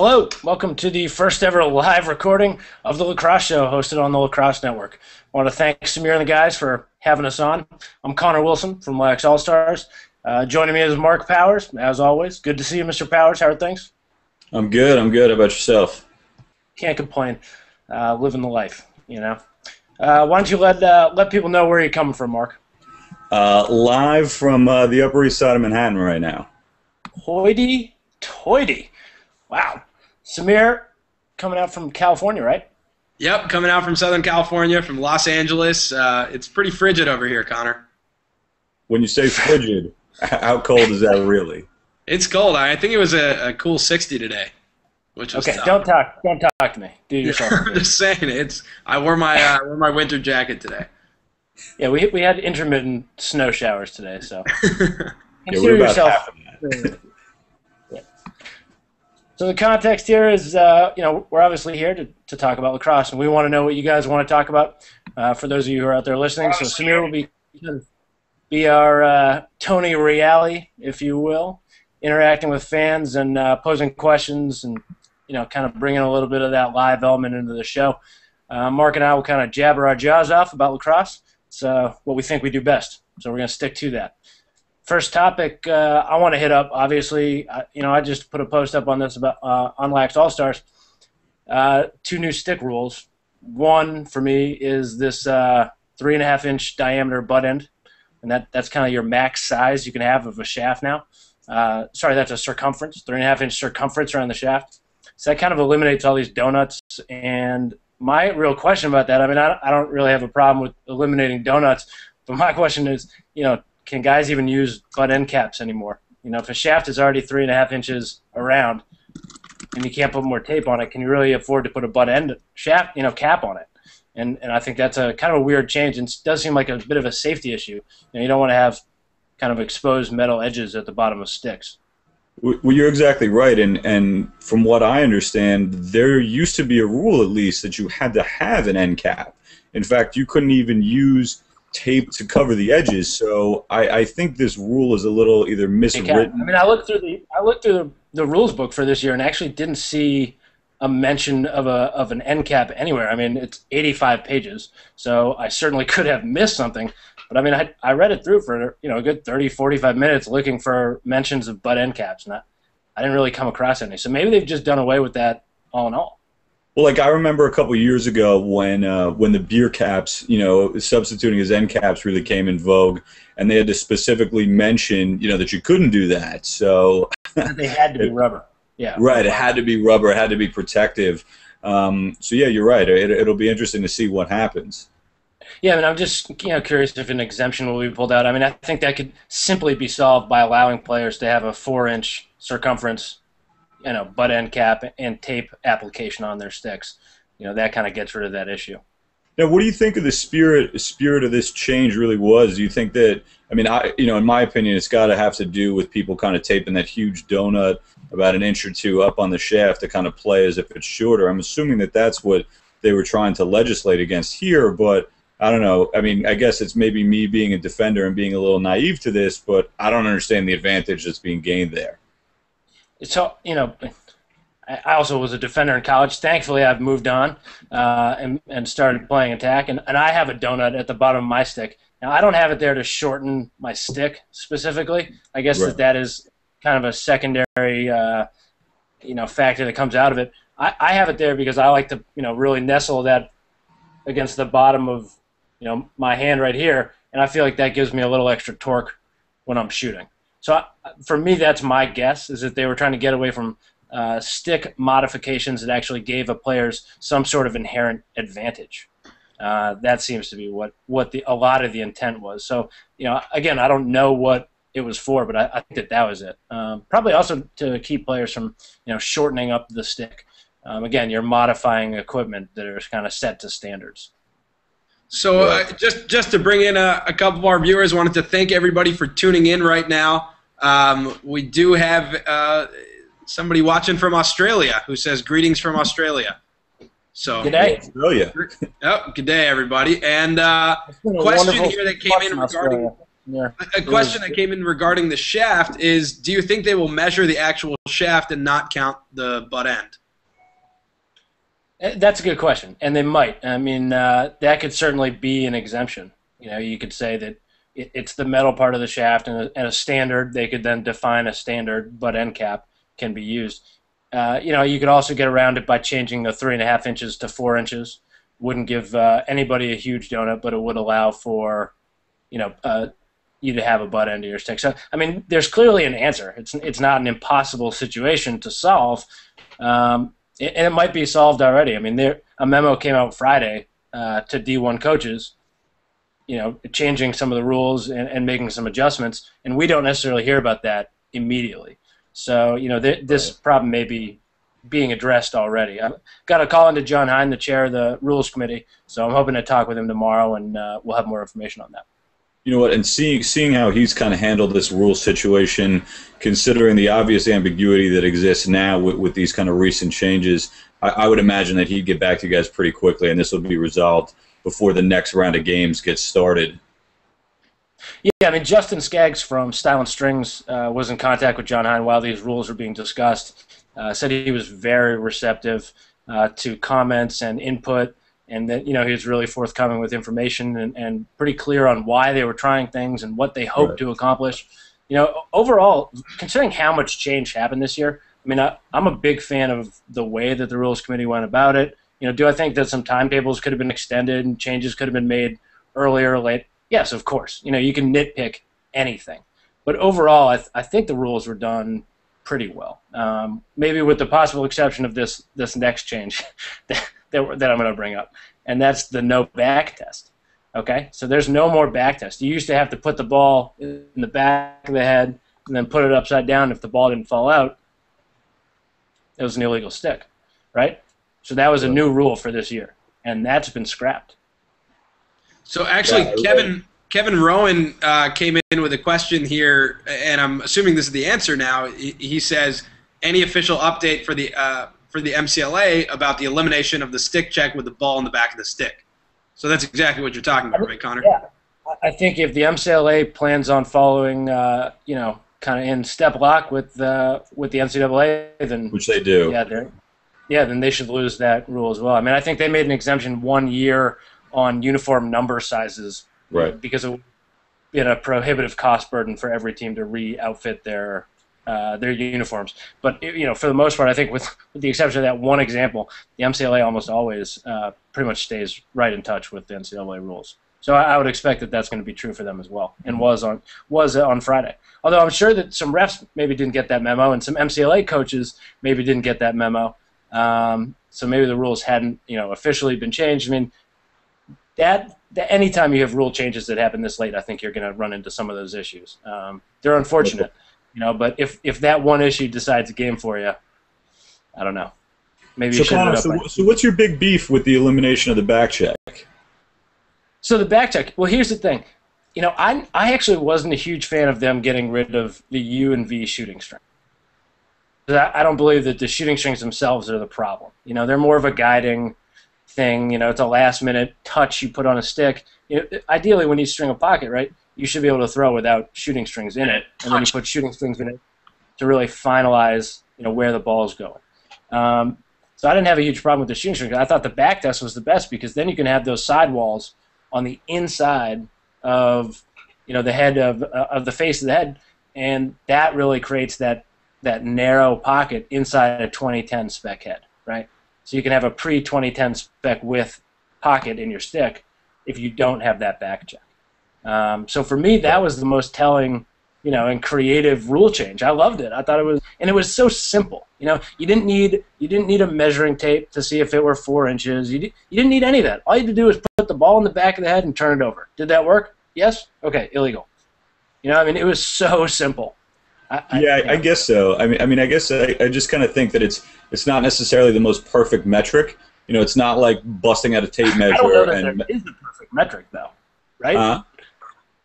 Hello, welcome to the first ever live recording of the Lacrosse Show hosted on the Lacrosse Network. I want to thank Samir and the guys for having us on. I'm Connor Wilson from Lax All Stars. Uh, joining me is Mark Powers, as always. Good to see you, Mr. Powers. How are things? I'm good. I'm good. How about yourself? Can't complain. Uh, living the life, you know. Uh, why don't you let uh, let people know where you're coming from, Mark? Uh, live from uh, the Upper East Side of Manhattan right now. Hoity toity. Wow. Samir, coming out from California, right? Yep, coming out from Southern California, from Los Angeles. Uh, it's pretty frigid over here, Connor. When you say frigid, how cold is that really? It's cold. I think it was a, a cool 60 today, which was Okay, tough. don't talk. Don't talk to me. Do yourself. I'm just saying it's. I wore my uh, I wore my winter jacket today. yeah, we we had intermittent snow showers today, so Yeah, consider we're about yourself. So the context here is, uh, you know, we're obviously here to, to talk about lacrosse, and we want to know what you guys want to talk about. Uh, for those of you who are out there listening, so Samir will be be our uh, Tony Reali, if you will, interacting with fans and uh, posing questions, and you know, kind of bringing a little bit of that live element into the show. Uh, Mark and I will kind of jabber our jaws off about lacrosse. It's what we think we do best, so we're going to stick to that. First topic uh, I want to hit up. Obviously, uh, you know I just put a post up on this about uh, on Lax All Stars. Uh, two new stick rules. One for me is this uh, three and a half inch diameter butt end, and that that's kind of your max size you can have of a shaft now. Uh, sorry, that's a circumference, three and a half inch circumference around the shaft. So that kind of eliminates all these donuts. And my real question about that, I mean, I, I don't really have a problem with eliminating donuts, but my question is, you know, can guys even use butt end caps anymore? You know, if a shaft is already three and a half inches around, and you can't put more tape on it, can you really afford to put a butt end shaft, you know, cap on it? And and I think that's a kind of a weird change, and it does seem like a bit of a safety issue. You know, you don't want to have kind of exposed metal edges at the bottom of sticks. Well, you're exactly right, and and from what I understand, there used to be a rule at least that you had to have an end cap. In fact, you couldn't even use tape to cover the edges. So I, I think this rule is a little either miswritten. I mean, I looked through the I looked through the, the rules book for this year and actually didn't see a mention of a of an end cap anywhere. I mean, it's 85 pages, so I certainly could have missed something. But I mean, I, I read it through for you know a good 30, 45 minutes looking for mentions of butt end caps, and I, I didn't really come across any. So maybe they've just done away with that all in all. Well, like I remember a couple years ago when uh, when the beer caps, you know, substituting as end caps really came in vogue, and they had to specifically mention, you know, that you couldn't do that. So they had to be rubber. Yeah. right, it had to be rubber, it had to be protective. Um, so yeah, you're right. It, it'll be interesting to see what happens. Yeah, I mean, I'm just you know curious if an exemption will be pulled out. I mean, I think that could simply be solved by allowing players to have a four-inch circumference, you know, butt end cap and tape application on their sticks. You know, that kind of gets rid of that issue. Now, what do you think of the spirit spirit of this change really was? Do you think that I mean, I you know, in my opinion, it's got to have to do with people kind of taping that huge donut about an inch or two up on the shaft to kind of play as if it's shorter. I'm assuming that that's what they were trying to legislate against here, but I don't know. I mean, I guess it's maybe me being a defender and being a little naive to this, but I don't understand the advantage that's being gained there. So you know, I I also was a defender in college. Thankfully, I've moved on uh, and and started playing attack, and, and I have a donut at the bottom of my stick. Now I don't have it there to shorten my stick specifically. I guess Right. that that is kind of a secondary, uh, you know, factor that comes out of it. I, I have it there because I like to, you know, really nestle that against the bottom of, you know, my hand right here, and I feel like that gives me a little extra torque when I'm shooting. So I, for me, that's my guess is that they were trying to get away from uh, stick modifications that actually gave a players some sort of inherent advantage. Uh, that seems to be what, what the a lot of the intent was. So you know, again, I don't know what it was for, but I, I think that that was it. Um, probably also to keep players from you know shortening up the stick. Um, again, you're modifying equipment that is kind of set to standards. So uh, just just to bring in a, a couple our viewers, wanted to thank everybody for tuning in right now. Um, we do have uh, somebody watching from Australia who says greetings from Australia. So Good day. Australia. Oh, good day, everybody. And uh, a question here that came in regarding Yeah. A question that came in regarding the shaft is: Do you think they will measure the actual shaft and not count the butt end? Eh, That's a good question, and they might. I mean, uh, that could certainly be an exemption. You know, you could say that it, it's the metal part of the shaft, and a, and a standard. They could then define a standard butt end cap can be used. Uh, you know, you could also get around it by changing the three and a half inches to four inches. Wouldn't give uh, anybody a huge donut, but it would allow for, you know, uh, you to have a butt end of your stick. So, I mean, there's clearly an answer. It's it's not an impossible situation to solve. Um, and it might be solved already. I mean, there a memo came out Friday uh, to D1 coaches, you know, changing some of the rules and, and making some adjustments, and we don't necessarily hear about that immediately. So, you know, th- this Right. problem may be being addressed already. I've got a call into John Hine, the chair of the rules committee, so I'm hoping to talk with him tomorrow, and uh, we'll have more information on that. You know what? And seeing seeing how he's kind of handled this rule situation, considering the obvious ambiguity that exists now with, with these kind of recent changes, I, I would imagine that he'd get back to you guys pretty quickly, and this will be resolved before the next round of games gets started. Yeah, I mean, Justin Skaggs from StylinStrings uh, was in contact with John Hine while these rules were being discussed. Uh, said he was very receptive uh, to comments and input, and that you know he was really forthcoming with information and, and pretty clear on why they were trying things and what they hoped Right. to accomplish. You know, overall, considering how much change happened this year, I mean, I, I'm a big fan of the way that the rules committee went about it. You know, do I think that some timetables could have been extended and changes could have been made earlier or late? Yes, of course. You know, you can nitpick anything, but overall, I, th- I think the rules were done pretty well. Um, maybe with the possible exception of this this next change that that, that I'm going to bring up, and that's the no back test. Okay, so there's no more back test. You used to have to put the ball in the back of the head and then put it upside down if the ball didn't fall out. It was an illegal stick, right? So that was a new rule for this year, and that's been scrapped. So actually, Yeah, I Kevin Kevin Rowan uh, came in with a question here, and I'm assuming this is the answer now. He, he says, "Any official update for the uh, for the MCLA about the elimination of the stick check with the ball in the back of the stick?" So that's exactly what you're talking about, right, Connor? Yeah. I think if the MCLA plans on following, uh, you know, kind of in step lock with uh, with the NCAA, then Which they do. yeah, yeah, then they should lose that rule as well. I mean, I think they made an exemption one year on uniform number sizes, Right. Because it would be a prohibitive cost burden for every team to re-outfit their uh, their uniforms. But you know, for the most part, I think with, with the exception of that one example, the MCLA almost always uh, pretty much stays right in touch with the NCAA rules. So I, I would expect that that's going to be true for them as well, and was on was on Friday. Although I'm sure that some refs maybe didn't get that memo, and some MCLA coaches maybe didn't get that memo. Um, so maybe the rules hadn't, you know, officially been changed. I mean, that, that anytime you have rule changes that happen this late, I think you're going to run into some of those issues. Um, they're unfortunate, you know. But if if that one issue decides a game for you, I don't know. Maybe So, should Connor, so, so what's your big beef with the elimination of the back check? So the back check. Well, here's the thing. You know, I I actually wasn't a huge fan of them getting rid of the U and V shooting string. I, I don't believe that the shooting strings themselves are the problem. You know, they're more of a guiding thing. You know, it's a last minute touch you put on a stick. You know, ideally, when you string a pocket, right, you should be able to throw without shooting strings in it, and then you put shooting strings in it to really finalize, you know, where the ball is going. Um, so I didn't have a huge problem with the shooting string. I thought the back test was the best because then you can have those sidewalls on the inside of you know the head of uh, of the face of the head, and that really creates that that narrow pocket inside a 2010 spec head, right? So you can have a pre 2010 spec width pocket in your stick if you don't have that back check. Um, so for me, that was the most telling, you know, and creative rule change. I loved it. I thought it was, and it was so simple. You know, you didn't need you didn't need a measuring tape to see if it were four inches. You, di- you didn't need any of that. All you had to do was put the ball in the back of the head and turn it over. Did that work? Yes. Okay. Illegal. You know, I mean, it was so simple. I, I- yeah, I, I guess so. I mean, I mean, I guess I, I just kind of think that it's it's not necessarily the most perfect metric. You know, it's not like busting out a tape measure. I don't know that and there is a perfect metric, though, right? uh,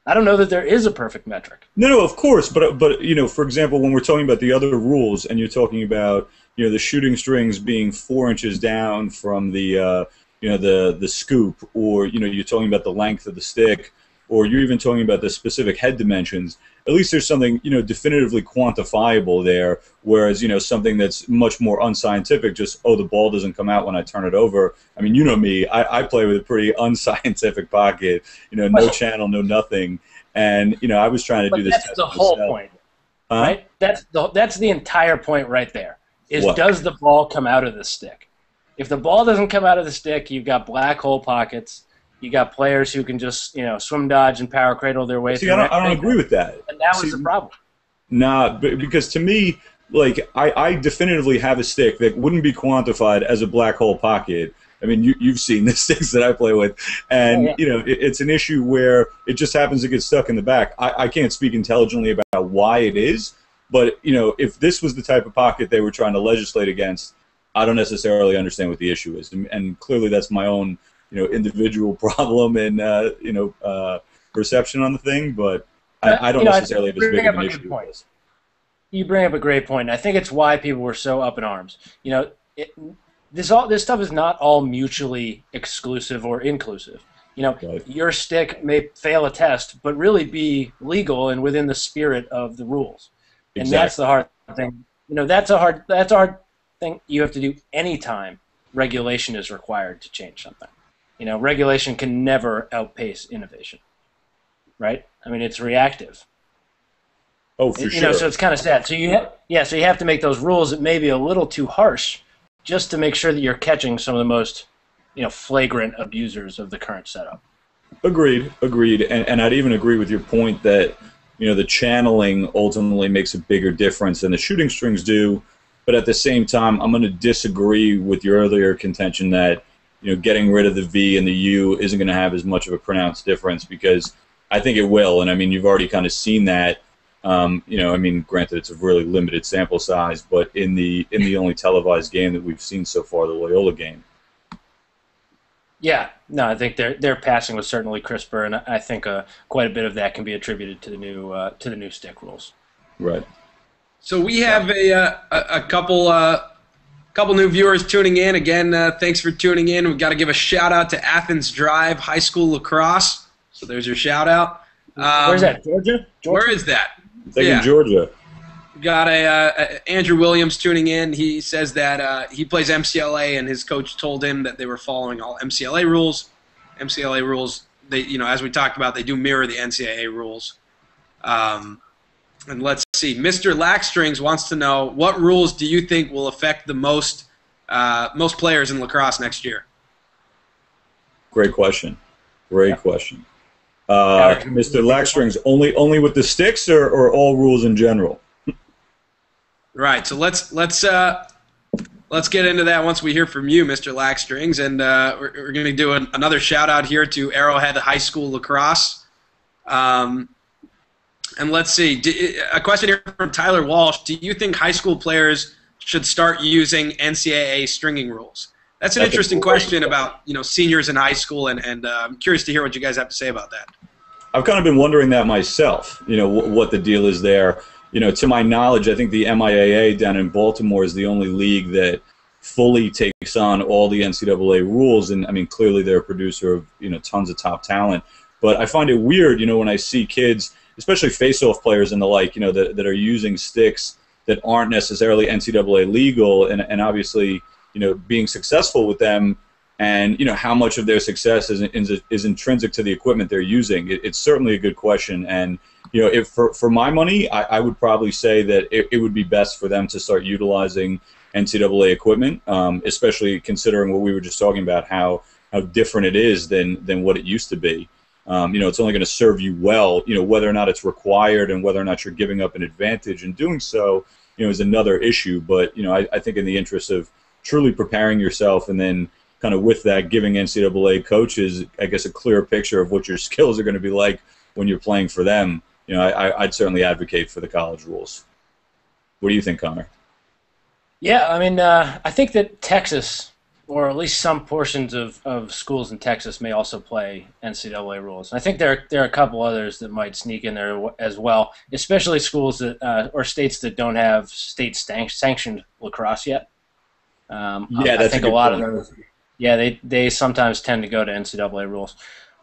I don't know that there is a perfect metric. No, no, of course, but but you know, for example, when we're talking about the other rules, and you're talking about you know the shooting strings being four inches down from the uh, you know the the scoop, or you know you're talking about the length of the stick, or you're even talking about the specific head dimensions, at least there's something you know definitively quantifiable there. Whereas you know something that's much more unscientific, just oh the ball doesn't come out when I turn it over. I mean you know me, I, I play with a pretty unscientific pocket. You know no channel, no nothing, and you know I was trying to but do this. That's the whole myself. point, huh? right? That's the that's the entire point right there. Is what? does the ball come out of the stick? If the ball doesn't come out of the stick, you've got black hole pockets you got players who can just you know swim, dodge, and power cradle their way. See, I don't, I don't agree with that. And that was the problem. Nah, because to me, like I, I definitively have a stick that wouldn't be quantified as a black hole pocket. I mean, you, you've seen the sticks that I play with, and yeah. you know it, it's an issue where it just happens to get stuck in the back. I, I can't speak intelligently about why it is, but you know, if this was the type of pocket they were trying to legislate against, I don't necessarily understand what the issue is, and, and clearly that's my own you know individual problem and uh, you know uh, perception on the thing, but I, I don't you know, necessarily have as big of an issue this. You bring up a great point. I think it's why people were so up in arms. You know, it, this all this stuff is not all mutually exclusive or inclusive. You know, right. your stick may fail a test, but really be legal and within the spirit of the rules. Exactly. And that's the hard thing. You know, that's a hard that's a hard thing you have to do anytime regulation is required to change something. You know, regulation can never outpace innovation, right? I mean, it's reactive. Oh, for you sure. know, so it's kind of sad. So you, ha- yeah, so you have to make those rules that may be a little too harsh, just to make sure that you're catching some of the most, you know, flagrant abusers of the current setup. Agreed, agreed, and and I'd even agree with your point that you know the channeling ultimately makes a bigger difference than the shooting strings do. But at the same time, I'm going to disagree with your earlier contention that you know, getting rid of the V and the U isn't going to have as much of a pronounced difference because I think it will. And I mean, you've already kind of seen that. Um, you know, I mean, granted, it's a really limited sample size, but in the in the only televised game that we've seen so far, the Loyola game. Yeah, no, I think their their passing was certainly crisper, and I think uh, quite a bit of that can be attributed to the new uh, to the new stick rules. Right. So we have a uh, a, a couple uh, couple new viewers tuning in. Again, uh, thanks for tuning in. We've got to give a shout out to Athens Drive High School Lacrosse. So there's your shout out. Um, Where's that? Georgia? Georgia? Where is that? yeah. in Georgia. Got a, uh, Andrew Williams tuning in. He says that uh, he plays MCLA, and his coach told him that they were following all MCLA rules. MCLA rules, they you know, as we talked about, they do mirror the NCAA rules. Um, and let's see. Mr. Lackstrings wants to know what rules do you think will affect the most uh, most players in lacrosse next year? Great question. Great yeah. question. Uh, Mr. Lackstrings, only only with the sticks or, or all rules in general? right. So let's let's uh, let's get into that once we hear from you, Mr. Lackstrings, and uh, we're, we're going to do an, another shout out here to Arrowhead High School Lacrosse. Um, and let's see. A question here from Tyler Walsh. Do you think high school players should start using NCAA stringing rules? That's an That's interesting question about you know seniors in high school, and, and uh, I'm curious to hear what you guys have to say about that. I've kind of been wondering that myself. You know what the deal is there. You know, to my knowledge, I think the MIAA down in Baltimore is the only league that fully takes on all the NCAA rules. And I mean, clearly they're a producer of you know tons of top talent. But I find it weird, you know, when I see kids especially face-off players and the like, you know, that, that are using sticks that aren't necessarily NCAA legal, and, and obviously, you know, being successful with them, and you know how much of their success is is, is intrinsic to the equipment they're using. It, it's certainly a good question, and you know, if for, for my money, I, I would probably say that it, it would be best for them to start utilizing NCAA equipment, um, especially considering what we were just talking about, how how different it is than than what it used to be. Um, you know, it's only going to serve you well. You know, whether or not it's required and whether or not you're giving up an advantage in doing so, you know, is another issue. But you know, I, I think in the interest of truly preparing yourself and then kind of with that giving NCAA coaches, I guess, a clear picture of what your skills are going to be like when you're playing for them. You know, I, I'd certainly advocate for the college rules. What do you think, Connor? Yeah, I mean, uh, I think that Texas or at least some portions of, of schools in Texas may also play NCAA rules. I think there there are a couple others that might sneak in there as well, especially schools that uh, or states that don't have state sanctioned lacrosse yet. Um, yeah, I think a, a lot point. of those. Yeah, they they sometimes tend to go to NCAA rules.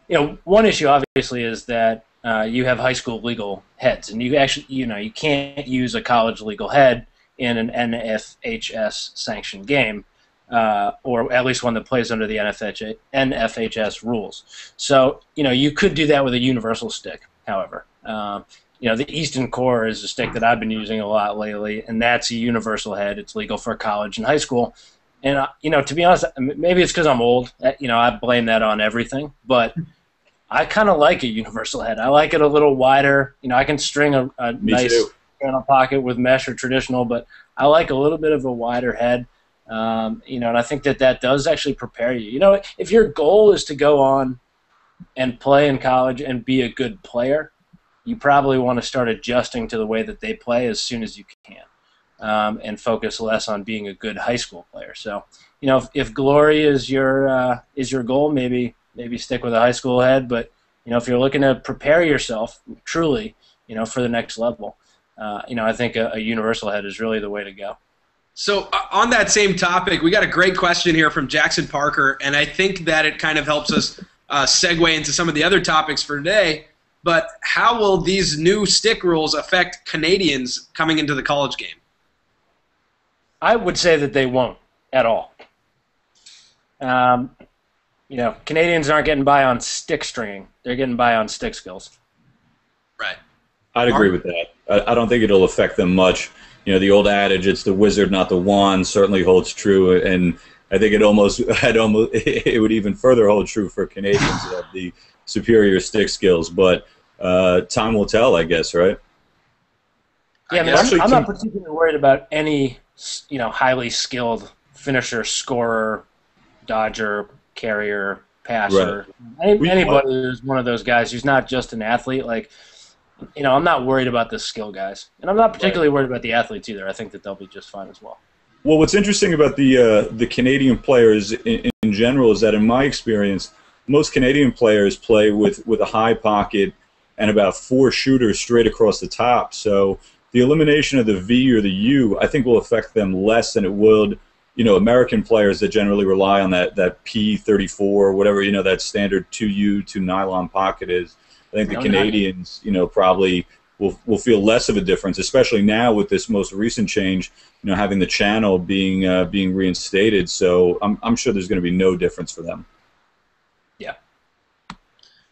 you know, one issue obviously is that uh, you have high school legal heads, and you actually, you know, you can't use a college legal head in an NFHS sanctioned game, uh, or at least one that plays under the NFH, NFHS rules. So, you know, you could do that with a universal stick. However, um, you know, the Easton Core is a stick that I've been using a lot lately, and that's a universal head. It's legal for college and high school. And uh, you know, to be honest, maybe it's because I'm old. Uh, you know, I blame that on everything, but I kind of like a universal head. I like it a little wider. You know, I can string a, a nice a pocket with mesh or traditional, but I like a little bit of a wider head. Um, you know, and I think that that does actually prepare you. You know, if your goal is to go on and play in college and be a good player, you probably want to start adjusting to the way that they play as soon as you can, um, and focus less on being a good high school player. So, you know, if, if glory is your uh, is your goal, maybe maybe stick with a high school head. But you know, if you're looking to prepare yourself truly, you know, for the next level, uh, you know, I think a, a, universal head is really the way to go. So uh, on that same topic, we got a great question here from Jackson Parker, and I think that it kind of helps us uh, segue into some of the other topics for today. But how will these new stick rules affect Canadians coming into the college game? I would say that they won't at all. Um, you know, Canadians aren't getting by on stick stringing; they're getting by on stick skills. Right. I'd agree with that. I, I don't think it'll affect them much. You know, the old adage "it's the wizard, not the wand" certainly holds true, and I think it almost, I'd almost, it would even further hold true for Canadians that have the superior stick skills. But uh, time will tell, I guess, right? Yeah, I mean, I'm, I'm not particularly worried about any, you know, highly skilled finisher, scorer, dodger, carrier, passer. Right. Anybody who's one of those guys who's not just an athlete, like you know, I'm not worried about the skill guys, and I'm not particularly right. worried about the athletes either. I think that they'll be just fine as well. Well, what's interesting about the uh, the Canadian players in, in, general is that, in my experience, most Canadian players play with with a high pocket and about four shooters straight across the top. So the elimination of the V or the U, I think, will affect them less than it would you know, American players that generally rely on that that P34, or whatever you know that standard 2U two nylon pocket is. I think the no, Canadians, you know, probably will will feel less of a difference, especially now with this most recent change. You know, having the channel being uh, being reinstated. So I'm I'm sure there's going to be no difference for them. Yeah.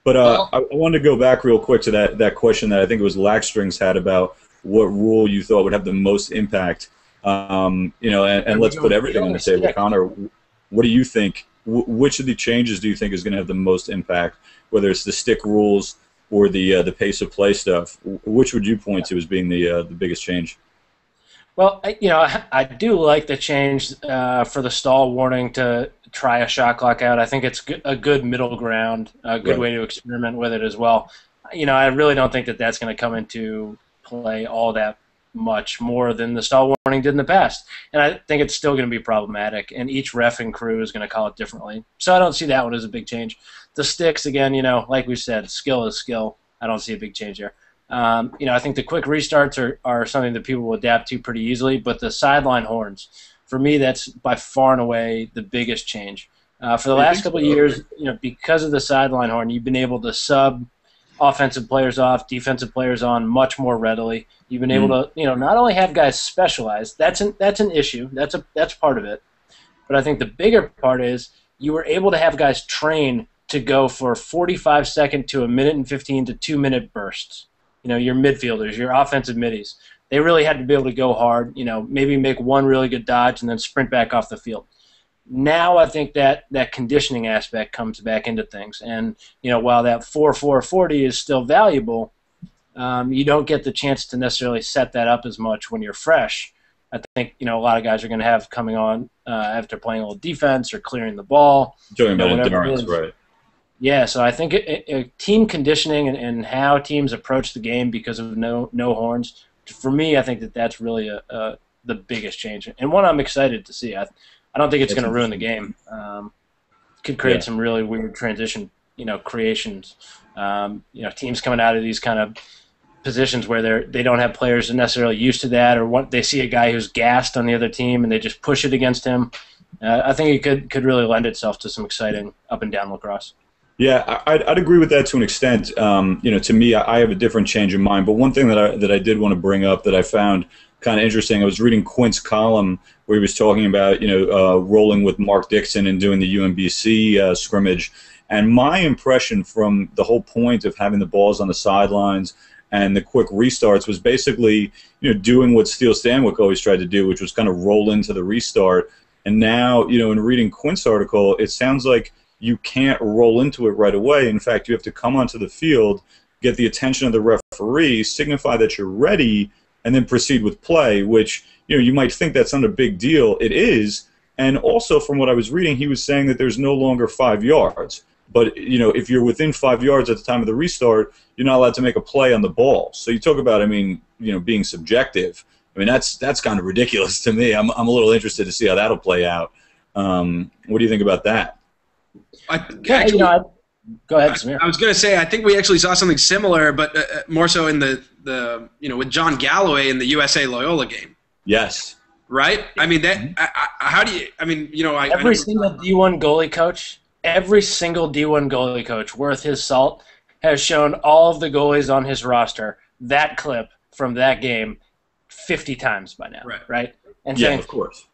But uh, well, I, I wanted to go back real quick to that that question that I think it was Lackstrings had about what rule you thought would have the most impact. Um, you know, and, and let's put everything on the table. Connor, what do you think? which of the changes do you think is going to have the most impact? Whether it's the stick rules or the uh, the pace of play stuff, which would you point to as being the uh, the biggest change? Well, you know, I, I do like the change uh, for the stall warning to try a shot clock out. I think it's a good middle ground, a good right. way to experiment with it as well. You know, I really don't think that that's going to come into play all that much more than the stall warning did in the past. And I think it's still going to be problematic, and each ref and crew is going to call it differently. So I don't see that one as a big change. The sticks, again, you know, like we said, skill is skill. I don't see a big change there. Um, you know, I think the quick restarts are, are something that people will adapt to pretty easily, but the sideline horns, for me, that's by far and away the biggest change. Uh, for the last couple of years, you know, because of the sideline horn, you've been able to sub offensive players off, defensive players on much more readily. You've been able mm. to, you know, not only have guys specialize. That's an that's an issue. That's a that's part of it. But I think the bigger part is you were able to have guys train to go for 45 second to a minute and 15 to two minute bursts. You know, your midfielders, your offensive middies. They really had to be able to go hard. You know, maybe make one really good dodge and then sprint back off the field now I think that that conditioning aspect comes back into things. And you know, while that four four forty is still valuable, um, you don't get the chance to necessarily set that up as much when you're fresh. I think you know a lot of guys are going to have coming on uh, after playing a little defense or clearing the ball. Talking about endurance, right? Yeah, so I think it, it, team conditioning and, and, how teams approach the game because of no no horns. For me, I think that that's really a, a the biggest change and one I'm excited to see. I, I don't think it's going to ruin the game. Um, could create yeah. some really weird transition, you know, creations. Um, you know, teams coming out of these kind of positions where they're they don't have players necessarily used to that, or what they see a guy who's gassed on the other team and they just push it against him. Uh, I think it could could really lend itself to some exciting up and down lacrosse. Yeah, I'd, I'd agree with that to an extent. Um, you know, to me, I have a different change of mind. But one thing that I that I did want to bring up that I found kind of interesting, I was reading Quint's column where he was talking about you know uh, rolling with Mark Dixon and doing the UMBC uh, scrimmage. And my impression from the whole point of having the balls on the sidelines and the quick restarts was basically you know doing what Steele Stanwick always tried to do, which was kind of roll into the restart. And now, you know, in reading Quint's article, it sounds like you can't roll into it right away. In fact, you have to come onto the field, get the attention of the referee, signify that you're ready, and then proceed with play. Which you know you might think that's not a big deal. It is. And also, from what I was reading, he was saying that there's no longer five yards. But you know, if you're within five yards at the time of the restart, you're not allowed to make a play on the ball. So you talk about, I mean, you know, being subjective. I mean, that's that's kind of ridiculous to me. I'm I'm a little interested to see how that'll play out. Um, what do you think about that? I, actually, you know, I, go ahead, Samir. I, I was going to say I think we actually saw something similar, but uh, uh, more so in the the you know with John Galloway in the USA Loyola game. Yes. Right. I mean that. I, I, how do you? I mean, you know, I, every I single D1 goalie coach, every single D1 goalie coach worth his salt has shown all of the goalies on his roster that clip from that game 50 times by now. Right. Right. And Yeah, saying, of course.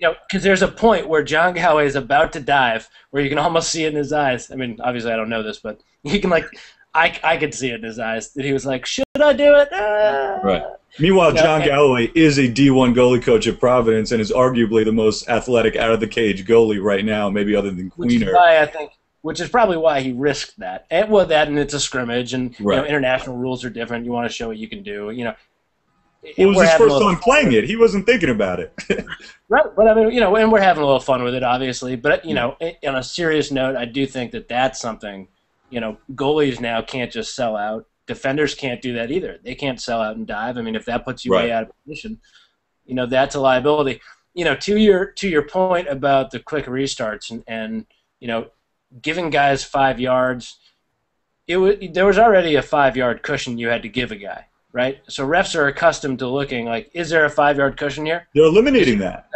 You know, because there's a point where John Galloway is about to dive, where you can almost see it in his eyes. I mean, obviously I don't know this, but you can like, I, I could see it in his eyes that he was like, should I do it? Ah. Right. Meanwhile, Yeah, John and- Galloway is a D1 goalie coach at Providence and is arguably the most athletic out of the cage goalie right now, maybe other than Queener. Which is why I think, which is probably why he risked that. And well, that and it's a scrimmage, and you know, international rules are different. You want to show what you can do. You know, It was his first time playing it. He wasn't thinking about it. Right, but I mean, you know, and we're having a little fun with it, obviously. But you know, on a serious note, I do think that that's something. You know, goalies now can't just sell out. Defenders can't do that either. They can't sell out and dive. I mean, if that puts you Right. way out of position, you know, that's a liability. You know, to your to your point about the quick restarts and and you know, giving guys five yards, it was there was already a five yard cushion you had to give a guy, right? So refs are accustomed to looking like, is there a five yard cushion here? They're eliminating that.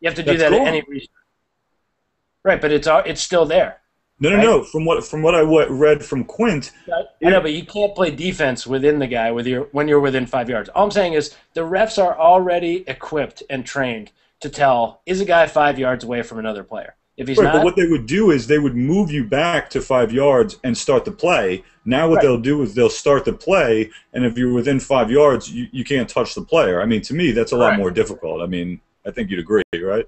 You have to do That's that cool. at any reason. Right, but it's all, it's still there. No, no, Right. no. From what from what I read from Quint, I know, but you can't play defense within the guy with your when you're within five yards. All I'm saying is the refs are already equipped and trained to tell is a guy five yards away from another player. If he's right, not, but what they would do is they would move you back to five yards and start the play. Now what Right. they'll do is they'll start the play, and if you're within five yards, you, you can't touch the player. I mean, to me, that's a lot Right. more difficult. I mean, I think you'd agree, right?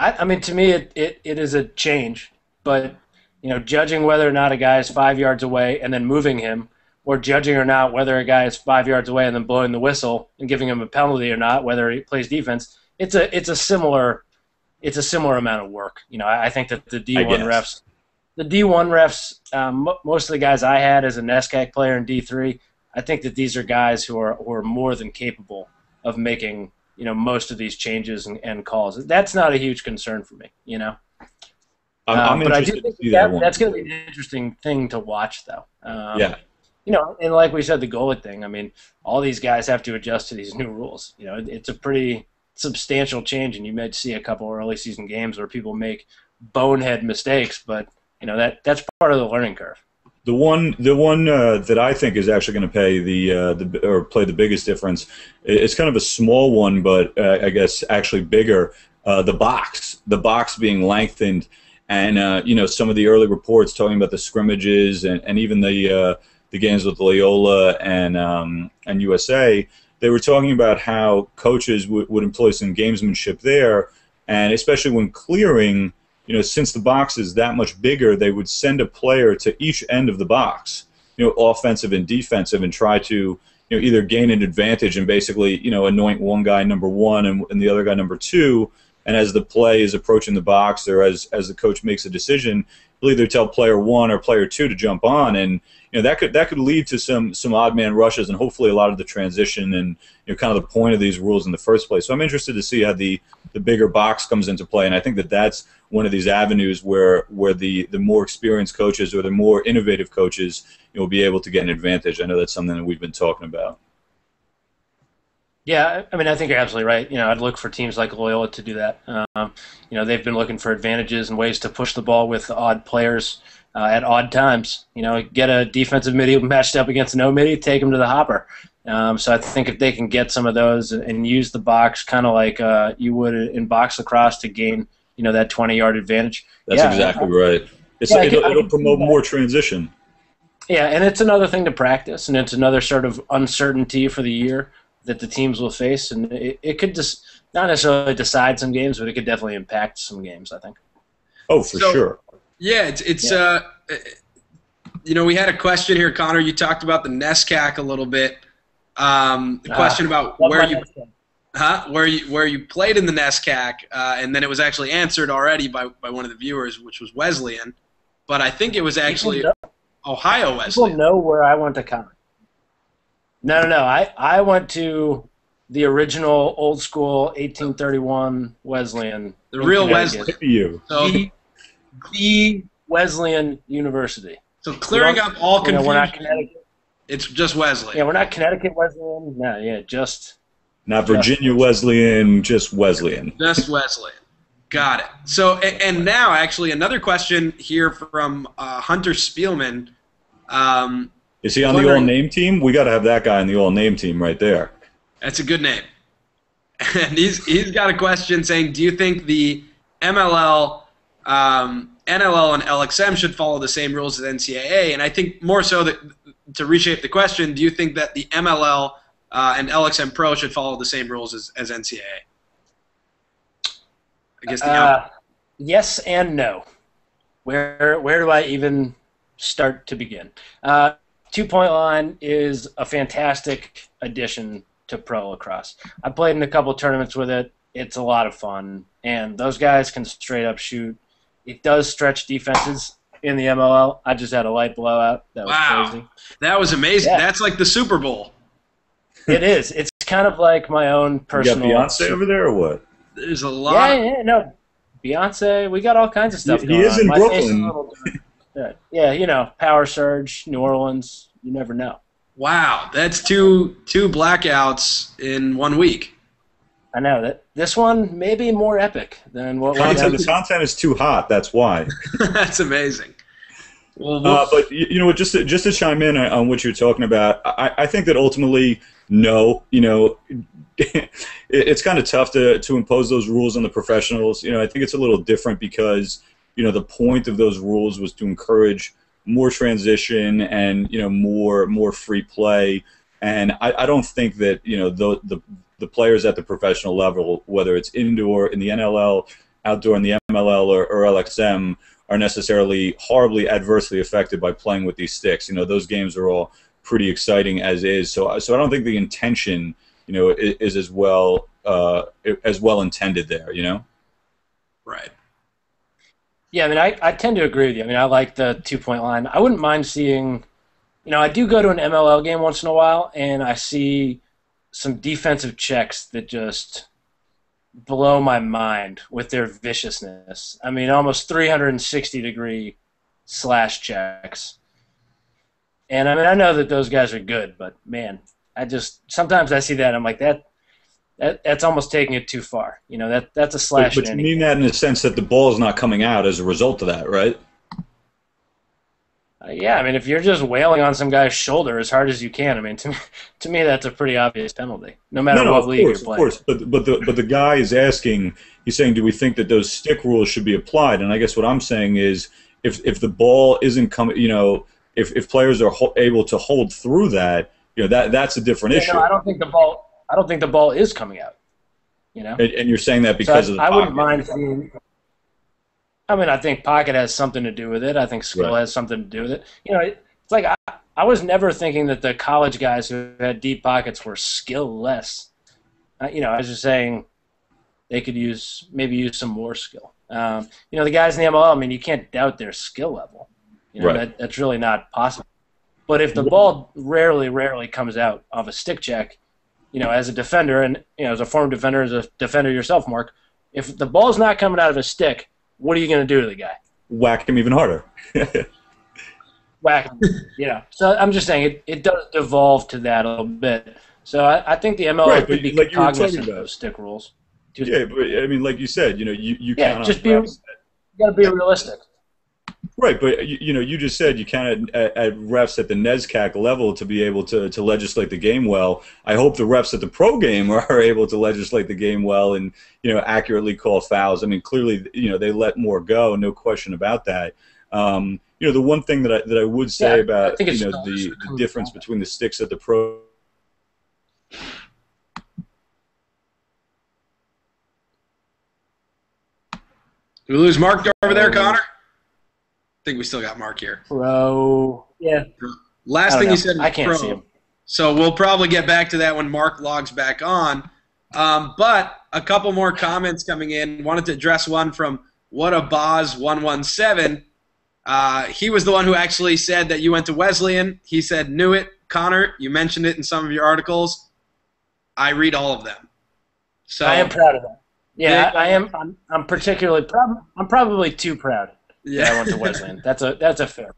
I, I mean, to me, it, it, it is a change, but you know, judging whether or not a guy is five yards away and then moving him, or judging or not whether a guy is five yards away and then blowing the whistle and giving him a penalty or not, whether he plays defense, it's a it's a similar it's a similar amount of work. You know, I, I think that the D one refs, the D one refs, um, mo- most of the guys I had as a NESCAC player in D three, I think that these are guys who are who are more than capable of making you know most of these changes and, and calls. That's not a huge concern for me. You know. I'm, I'm but I interested do to think see that, that that's going to be an interesting thing to watch, though. Um, yeah, You know, and like we said, the goalie thing. I mean, all these guys have to adjust to these new rules. You know, it, it's a pretty substantial change, and you may see a couple early season games where people make bonehead mistakes, but you know that that's part of the learning curve. The one, the one uh, that I think is actually going to pay the, uh, the or play the biggest difference. It's kind of a small one, but uh, I guess actually bigger. Uh, the box, the box being lengthened, and uh, you know some of the early reports talking about the scrimmages and, and even the uh, the games with Loyola and um, and USA. They were talking about how coaches would would employ some gamesmanship there, and especially when clearing you know, since the box is that much bigger, they would send a player to each end of the box, you know, offensive and defensive, and try to, you know, either gain an advantage and basically, you know, anoint one guy number one and, and the other guy number two. And as the play is approaching the box, or as as the coach makes a decision, he'll either tell player one or player two to jump on, and you know that could that could lead to some some odd man rushes and hopefully a lot of the transition and you know kind of the point of these rules in the first place. So I'm interested to see how the the bigger box comes into play, and I think that that's one of these avenues where where the the more experienced coaches or the more innovative coaches you know, will be able to get an advantage. I know that's something that we've been talking about. Yeah, I mean, I think you're absolutely right. You know, I'd look for teams like Loyola to do that. Um, you know, they've been looking for advantages and ways to push the ball with odd players uh, at odd times. You know, get a defensive middie matched up against no middie, take them to the hopper. Um, so I think if they can get some of those and, and use the box kind of like uh, you would in box lacrosse to gain, you know, that 20 yard advantage. That's yeah, exactly I, right. It's, yeah, it'll, it'll promote more transition. Yeah, and it's another thing to practice, and it's another sort of uncertainty for the year that the teams will face, and it, it could just not necessarily decide some games, but it could definitely impact some games. I think. Oh, for So- sure. Yeah, it's it's Yeah. uh, you know, we had a question here, Connor. You talked about the NESCAC a little bit. Um, the Ah, question about where you next huh where you where you played in the NESCAC, uh, and then it was actually answered already by by one of the viewers, which was Wesleyan. But I think it was actually People know, Ohio people Wesleyan. know where I went to college. No, no, no. I, I went to the original old school 1831 Wesleyan. The real Wesleyan. You. So, The, the Wesleyan University. so clearing up all You know, we're not confusion, Connecticut. it's just Wesleyan. Yeah, we're not Connecticut Wesleyan. No, yeah, just Not Virginia Wesleyan, just Wesleyan. Just Wesleyan. Got it. So, a- and now actually another question here from uh, Hunter Spielman. Um, Is he on the old name team? We got to have that guy on the old name team right there. that's a good name. And he's he's got a question saying, do you think the MLL, um, NLL, and LXM should follow the same rules as NCAA? And I think more so that to reshape the question, do you think that the MLL uh, and LXM Pro should follow the same rules as, as NCAA? I guess the uh, yes and no. Where where do I even start to begin? Uh, two point line is a fantastic addition to pro lacrosse. I played in a couple tournaments with it. It's a lot of fun, and those guys can straight up shoot. It does stretch defenses in the MLL. I just had a light blowout. That was Wow. crazy. that was amazing. Yeah. That's like the Super Bowl. It is. It's kind of like my own personal. You got personal. Beyonce over there or what? There's a lot. Yeah, yeah, no. Beyonce, we got all kinds of stuff. He- going he is on. in My face a Brooklyn. little yeah, yeah, you know, Power Surge, New Orleans. You never know. Wow, that's two two blackouts in one week. I know that this one may be more epic than what we Content, had. the content is too hot. That's why. that's amazing. Well, Uh, but you you know, just to, just to chime in on what you're talking about, I, I think that ultimately, no, you know, it, it's kind of tough to to impose those rules on the professionals. You know, I think it's a little different because you know the point of those rules was to encourage more transition and you know more more free play. And I, I don't think that you know the, the the players at the professional level, whether it's indoor in the NLL, outdoor in the MLL or, or LXM, are necessarily horribly adversely affected by playing with these sticks. You know, those games are all pretty exciting as is. So, so I don't think the intention, you know, is, is as well uh, as well intended there. You know. right. Yeah, I mean, I, I tend to agree with you. I mean, I like the two point line. I wouldn't mind seeing, you know, I do go to an MLL game once in a while, and I see some defensive checks that just blow my mind with their viciousness. I mean, almost 360 degree slash checks. And I mean, I know that those guys are good, but man, I just sometimes I see that I'm like that. That, that's almost taking it too far. You know that that's a slash. but in you mean that in the sense that the ball is not coming out as a result of that, right? Uh, yeah, I mean, if you're just wailing on some guy's shoulder as hard as you can, I mean, to me, to me that's a pretty obvious penalty, no matter no, no, what league course, you're playing. of course. But but the but the guy is asking. He's saying, do we think that those stick rules should be applied? And I guess what I'm saying is, if if the ball isn't coming, you know, if if players are ho- able to hold through that, you know, that that's a different Yeah, issue. no, I don't think the ball. I don't think the ball is coming out. You know, and, and you're saying that because so of I, the I wouldn't mind seeing. I mean, I think pocket has something to do with it. I think skill Right. has something to do with it. You know, it's like I, I was never thinking that the college guys who had deep pockets were skill less. Uh, you know, I was just saying they could use maybe use some more skill. Um, you know, the guys in the MLL. I mean, you can't doubt their skill level. You know, Right. that, that's really not possible. But if the ball rarely, rarely comes out of a stick check, you know, as a defender and you know, as a former defender, as a defender yourself, Mark, if the ball's not coming out of a stick, what are you going to do to the guy? Whack him even harder. Whack him. you know. So I'm just saying it, it does devolve to that a little bit. So I, I think the MLL Right, could be like you were talking cognizant of those stick rules. Yeah, but I mean, like you said, you know, you you Yeah, count just be- You got to be realistic. Right, but you, you know, you just said you can't at, at refs at the NESCAC level to be able to, to legislate the game well. I hope the refs at the pro game are able to legislate the game well and you know accurately call fouls. I mean, clearly, you know, they let more go, no question about that. Um, you know, the one thing that I that I would say Yeah, about I think it's you know the, the difference between the sticks at the pro Did we lose Mark over there. Connor? Think we still got Mark here. Pro. Yeah. Last thing know. you said was I can't pro. see him. So we'll probably get back to that when Mark logs back on. Um, but a couple more comments coming in. Wanted to address one from What a Boz 117. Uh, he was the one who actually said that you went to Wesleyan. He said, knew it. Connor, you mentioned it in some of your articles. I read all of them. So I am proud of that. Yeah, Yeah. I am. I'm, I'm particularly proud. I'm probably too proud that I went to Wesleyan. That's a that's a fair.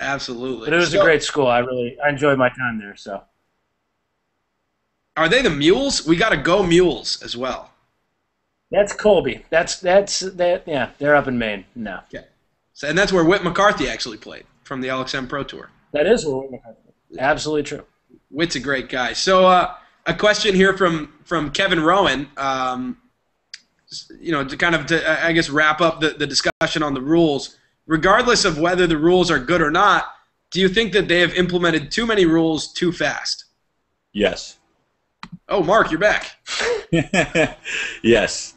absolutely. But it was So, a great school. I really I enjoyed my time there. So Are they the Mules? We got to go Mules as well. that's Colby. That's that's that. Yeah, they're up in Maine. No, So, and that's where Whit McCarthy actually played from the LXM Pro Tour. that is where we're absolutely true. Whit's a great guy. So uh, a question here from from Kevin Rowan. Um, you know, to kind of to I guess wrap up the, the discussion on the rules. Regardless of whether the rules are good or not, do you think that they have implemented too many rules too fast? yes. Oh, Mark, you're back. yes.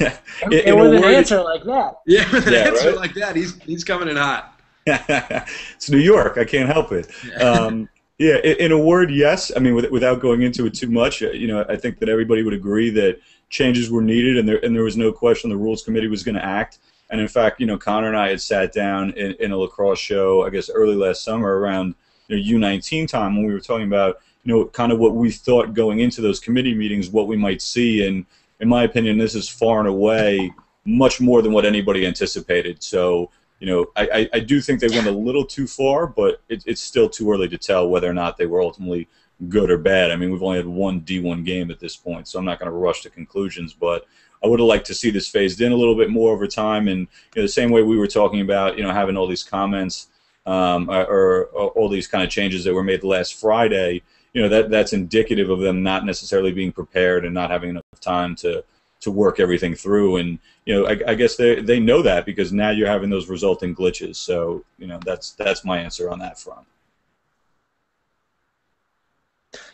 In- And, in a with an word- answer like that, Yeah, with an Yeah, answer right? like that, he's he's coming in hot. it's New York. I can't help it. Um, yeah, in, in a word, yes. I mean, with, without going into it too much, uh, you know, I think that everybody would agree that changes were needed, and there and there was no question the rules committee was going to act. And in fact, you know, Connor and I had sat down in, in a lacrosse show, I guess, early last summer around you know, U19 time when we were talking about, you know, kind of what we thought going into those committee meetings, what we might see. And in my opinion, this is far and away much more than what anybody anticipated. So, you know, I, I, I do think they went a little too far, but it, it's still too early to tell whether or not they were ultimately good or bad. I mean, we've only had one D1 game at this point, so I'm not going to rush to conclusions, but I would have liked to see this phased in a little bit more over time. And you know, the same way we were talking about, you know, having all these comments um, or, or, all these kind of changes that were made last Friday, you know, that that's indicative of them not necessarily being prepared and not having enough time to to work everything through. And you know, I, I guess they they know that because now you're having those resulting glitches. So you know, that's that's my answer on that front.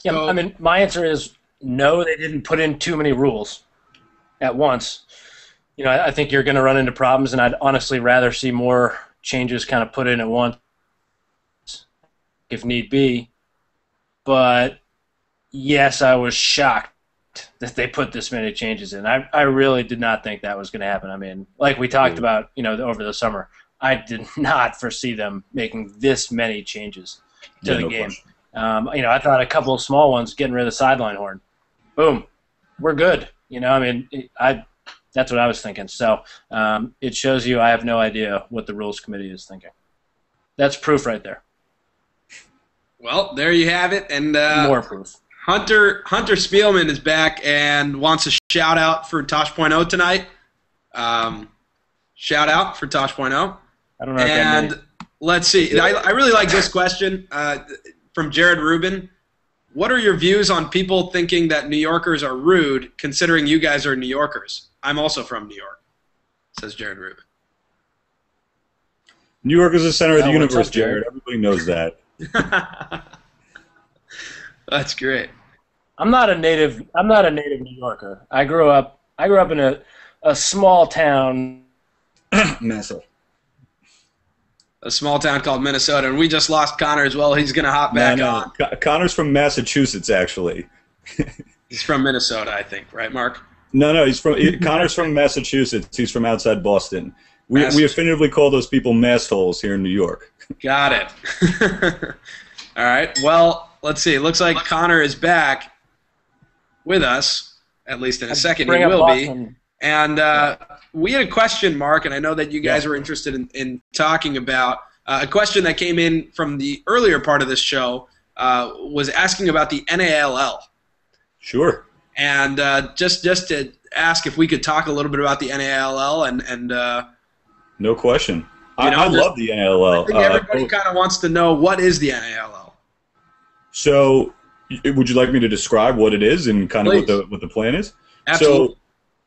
Yeah. So- I mean, my answer is no. They didn't put in too many rules at once. You know, I, I think you're going to run into problems, and I'd honestly rather see more changes kind of put in at once, if need be. But yes, I was shocked that they put this many changes in. I, I really did not think that was going to happen. I mean, like we talked Mm. about, you know, over the summer, I did not foresee them making this many changes to Yeah, the no game. question. Um, you know, I thought a couple of small ones, getting rid of the sideline horn, boom, we're good. You know, I mean, it- I that's what I was thinking. So um, it shows you I have no idea what the rules committee is thinking. That's proof right there. Well, there you have it. And uh, More proof. Hunter Hunter Spielman is back and wants a shout out for Tosh Point Tosh.0 tonight. Um, shout out for Tosh Tosh.0. I don't know. And let's see. I, I really like this question uh, from Jared Rubin. What are your views on people thinking that New Yorkers are rude, considering you guys are New Yorkers? I'm also from New York, says Jared Rubin. New York is the center of the universe, up, Jared? Jared. Everybody knows that. That's great. I'm not a native. I'm not a native New Yorker. I grew up. I grew up in a, a small town. Massive. A small town called Minnesota, and we just lost Connor as well. He's going to hop back no. on. Con- Connor's from Massachusetts, actually. He's from Minnesota, I think, right, Mark? No, no, he's from Connor's from Massachusetts. He's from outside Boston. We, we Massachusetts. affinitively call those people massholes here in New York. Got it. All right. Well, let's see. Looks like Connor is back with us, at least in a second. He Bring up will be. And uh, we had a question, Mark, and I know that you guys Yeah. were interested in, in talking about uh, a question that came in from the earlier part of this show uh, was asking about the NALL. Sure. And uh, just just to ask if we could talk a little bit about the NALL and and uh, No question. I, know, I just- love the NALL. I think Uh, everybody kind of wants to know what is the NALL. so, would you like me to describe what it is and kind of what the what the plan is? Absolutely. So,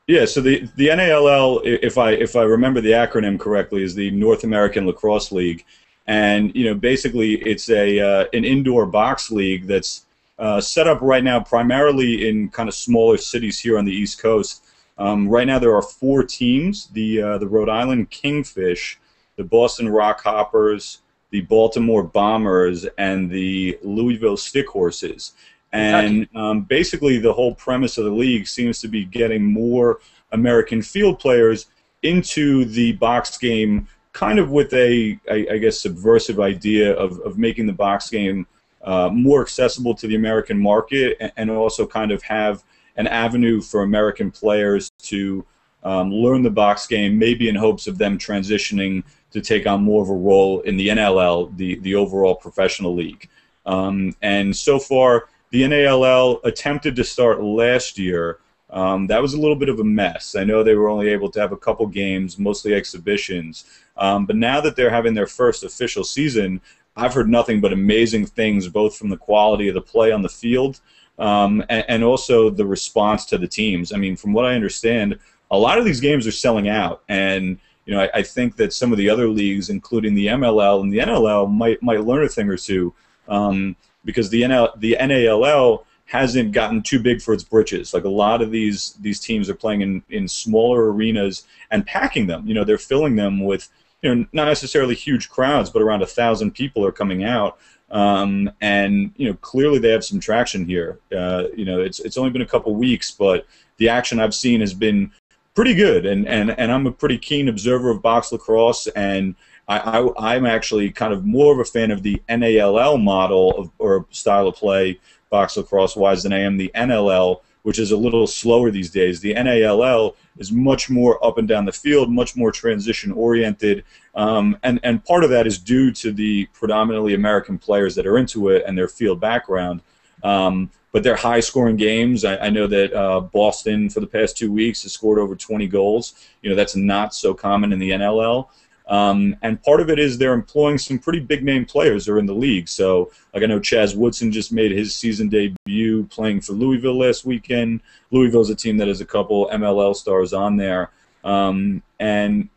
yeah, so the the NALL, if I if I remember the acronym correctly, is the North American Lacrosse League, and you know basically it's a uh, an indoor box league that's uh, set up right now primarily in kind of smaller cities here on the East Coast. Um, right now there are four teams: the uh, the Rhode Island Kingfish, the Boston Rockhoppers, the Baltimore Bombers, and the Louisville Stickhorses. And um, basically, the whole premise of the league seems to be getting more American field players into the box game, kind of with a, I, I guess, subversive idea of, of making the box game uh, more accessible to the American market and, and also kind of have an avenue for American players to um, learn the box game, maybe in hopes of them transitioning to take on more of a role in the NLL, the, the overall professional league. Um, and so far, the NALL attempted to start last year. Um, that was a little bit of a mess. I know they were only able to have a couple games, mostly exhibitions. Um, but now that they're having their first official season, I've heard nothing but amazing things, both from the quality of the play on the field um, and, and also the response to the teams. I mean, from what I understand, a lot of these games are selling out, and you know, I, I think that some of the other leagues, including the MLL and the NLL, might might learn a thing or two, um, because the NL, the NALL hasn't gotten too big for its britches. Like a lot of these these teams are playing in, in smaller arenas and packing them. You know, they're filling them with you know not necessarily huge crowds, but around a thousand people are coming out. Um, and you know, clearly they have some traction here. Uh, you know, it's it's only been a couple weeks, but the action I've seen has been pretty good. And and, and I'm a pretty keen observer of box lacrosse, and I, I I'm actually kind of more of a fan of the NALL model of, or style of play box lacrosse wise than I am the NLL, which is a little slower these days. The NALL is much more up and down the field, much more transition oriented, um, and and part of that is due to the predominantly American players that are into it and their field background. Um, but they're high scoring games. I, I know that uh, Boston for the past two weeks has scored over 20 goals. You know that's not so common in the NLL. Um, and part of it is they're employing some pretty big name players who are in the league. So, like I know Chazz Woodson just made his season debut playing for Louisville last weekend. Louisville's a team that has a couple MLL stars on there. Um, and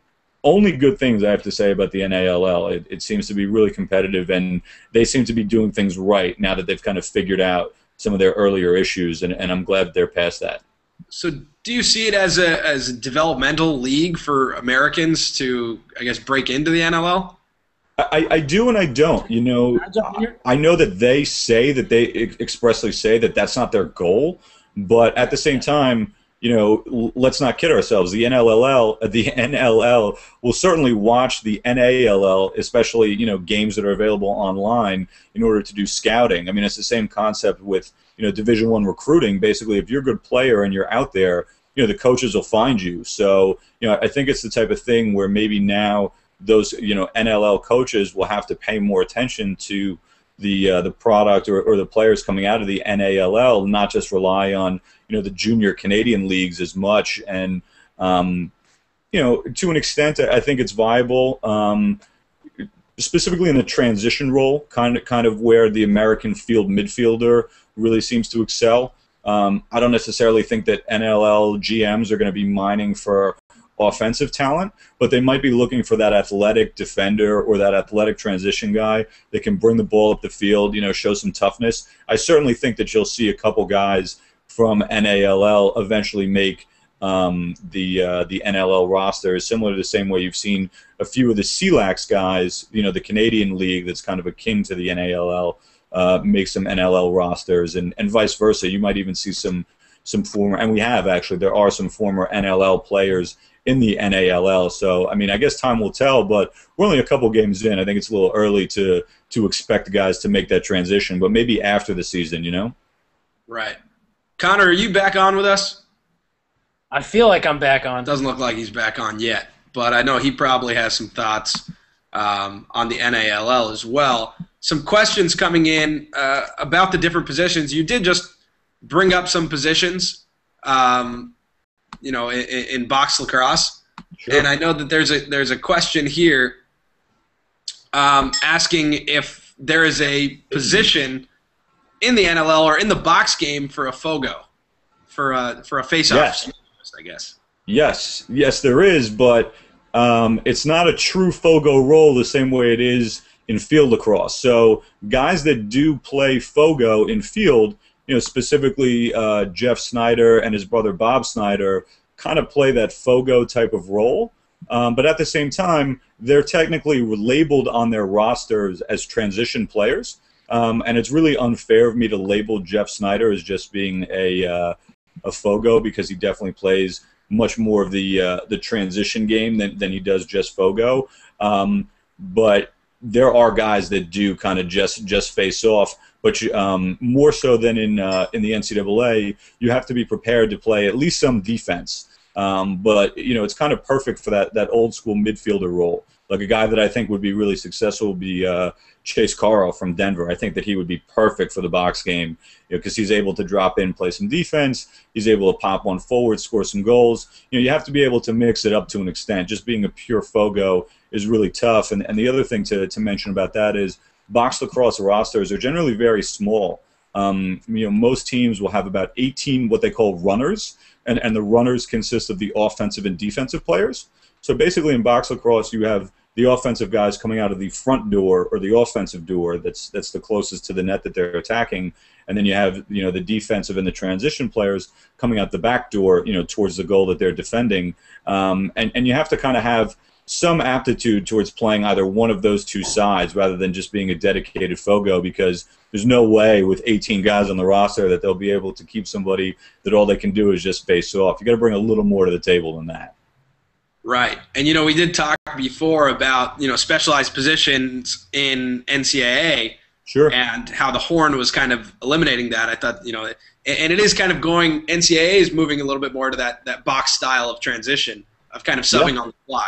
only good things I have to say about the NALL. It, it seems to be really competitive, and they seem to be doing things right now that they've kind of figured out some of their earlier issues, and, and I'm glad they're past that. So, do you see it as a as a developmental league for Americans to, I guess, break into the NLL? I, I do and I don't. You know, I know that they say that they expressly say that that's not their goal, but at the same time, you know, let's not kid ourselves. The NLL, uh, the NLL will certainly watch the NALL, especially you know games that are available online in order to do scouting. I mean, it's the same concept with you know Division One recruiting. Basically, if you're a good player and you're out there, you know the coaches will find you. So you know, I think it's the type of thing where maybe now those you know NLL coaches will have to pay more attention to the uh, the product or, or the players coming out of the NALL, not just rely on you know the junior Canadian leagues as much. And um, you know, to an extent, I think it's viable. Um, specifically in the transition role, kind of kind of where the American field midfielder really seems to excel. Um, I don't necessarily think that NLL GMs are going to be mining for offensive talent, but they might be looking for that athletic defender or that athletic transition guy that can bring the ball up the field, you know, show some toughness. I certainly think that you'll see a couple guys from NALL eventually make um, the uh, the NLL roster, similar to the same way you've seen a few of the CLAX guys, you know, the Canadian league that's kind of akin to the NALL, uh, make some NLL rosters, and, and vice versa. You might even see some some former, and we have actually, there are some former NLL players in the NALL. So, I mean, I guess time will tell, but we're only a couple games in. I think it's a little early to to expect guys to make that transition, but maybe after the season, you know? Right. Connor, are you back on with us? I feel like I'm back on. Doesn't look like he's back on yet, but I know he probably has some thoughts um, on the NALL as well. Some questions coming in uh, about the different positions. You did just bring up some positions, um, you know, in, in box lacrosse, Sure. and I know that there's a there's a question here um, asking if there is a position in the NLL or in the box game for a fogo, for a for a face-off. Yes. I guess. Yes, yes, there is, but um, it's not a true Fogo role the same way it is in field lacrosse. So guys that do play Fogo in field, you know, specifically uh, Geoff Snider and his brother Bob Snider, kind of play that Fogo type of role. Um, but at the same time, they're technically labeled on their rosters as transition players. Um, and it's really unfair of me to label Geoff Snider as just being a uh, a Fogo because he definitely plays much more of the uh, the transition game than, than he does just Fogo. Um, but there are guys that do kind of just just face off. But you, um, more so than in uh, in the NCAA, you have to be prepared to play at least some defense. Um, but you know, it's kind of perfect for that that old school midfielder role. Like a guy that I think would be really successful would be uh, Chase Carl from Denver. I think that he would be perfect for the box game because you know, he's able to drop in, play some defense. He's able to pop one forward, score some goals. You know, you have to be able to mix it up to an extent. Just being a pure Fogo is really tough. And, and the other thing to, to mention about that is box lacrosse rosters are generally very small. Um, you know, most teams will have about 18 what they call runners, and, and the runners consist of the offensive and defensive players. So basically, in box lacrosse, you have the offensive guys coming out of the front door or the offensive door that's that's the closest to the net that they're attacking. And then you have you know the defensive and the transition players coming out the back door you know towards the goal that they're defending. Um, and and you have to kind of have some aptitude towards playing either one of those two sides rather than just being a dedicated fogo because there's no way with 18 guys on the roster that they'll be able to keep somebody that all they can do is just face off. You got to bring a little more to the table than that Right. And you know, we did talk before about, you know, specialized positions in NCAA. Sure. And how the horn was kind of eliminating that. I thought, you know, and it is kind of going NCAA is moving a little bit more to that that box style of transition of kind of subbing yeah. on the fly.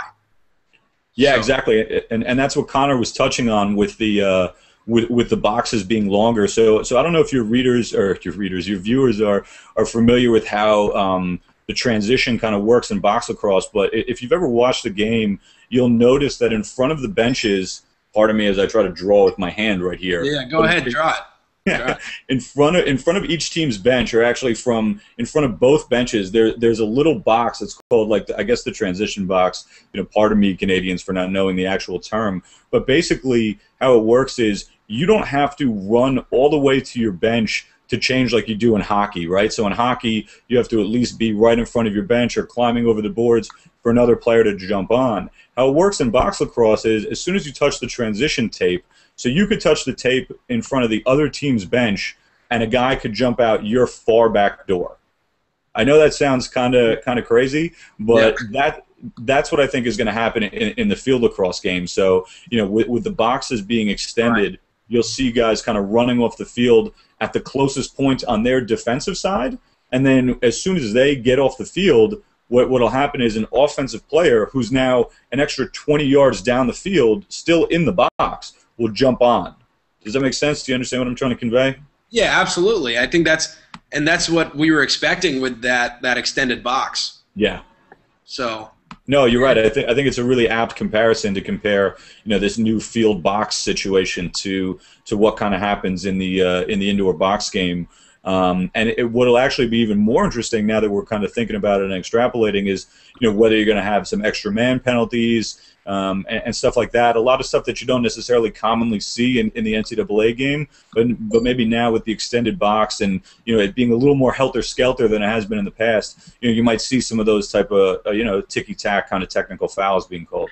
Yeah, so. exactly. And and that's what Connor was touching on with the uh, with with the boxes being longer. So so I don't know if your readers or your readers, your viewers are are familiar with how um, the transition kind of works in box lacrosse. But if you've ever watched the game, you'll notice that in front of the benches, pardon me as I try to draw with my hand right here. Yeah, go ahead, draw it. Yeah. in front of in front of each team's bench, or actually from in front of both benches, there there's a little box that's called like the, I guess the transition box. You know, pardon me, Canadians, for not knowing the actual term. But basically, how it works is you don't have to run all the way to your bench to change like you do in hockey, right? So in hockey, you have to at least be right in front of your bench or climbing over the boards for another player to jump on. How it works in box lacrosse is as soon as you touch the transition tape, so you could touch the tape in front of the other team's bench, and a guy could jump out your far back door. I know that sounds kind of kind of crazy, but yeah. that that's what I think is going to happen in, in, the field lacrosse game. So you know, with, with the boxes being extended, right. you'll see guys kind of running off the field at the closest point on their defensive side. And then as soon as they get off the field, what will happen is an offensive player who's now an extra 20 yards down the field, still in the box, will jump on. Does that make sense? Do you understand what I'm trying to convey? Yeah, absolutely. I think that's and that's what we were expecting with that that extended box. Yeah. So no, you're right. I think I think it's a really apt comparison to compare, you know, this new field box situation to to what kind of happens in the uh, in the indoor box game. Um, and it, what'll actually be even more interesting now that we're kind of thinking about it and extrapolating is, you know, whether you're going to have some extra man penalties, um, and, and, stuff like that. A lot of stuff that you don't necessarily commonly see in, in the NCAA game, but but maybe now with the extended box and you know it being a little more helter skelter than it has been in the past, you know you might see some of those type of uh, you know ticky tack kind of technical fouls being called.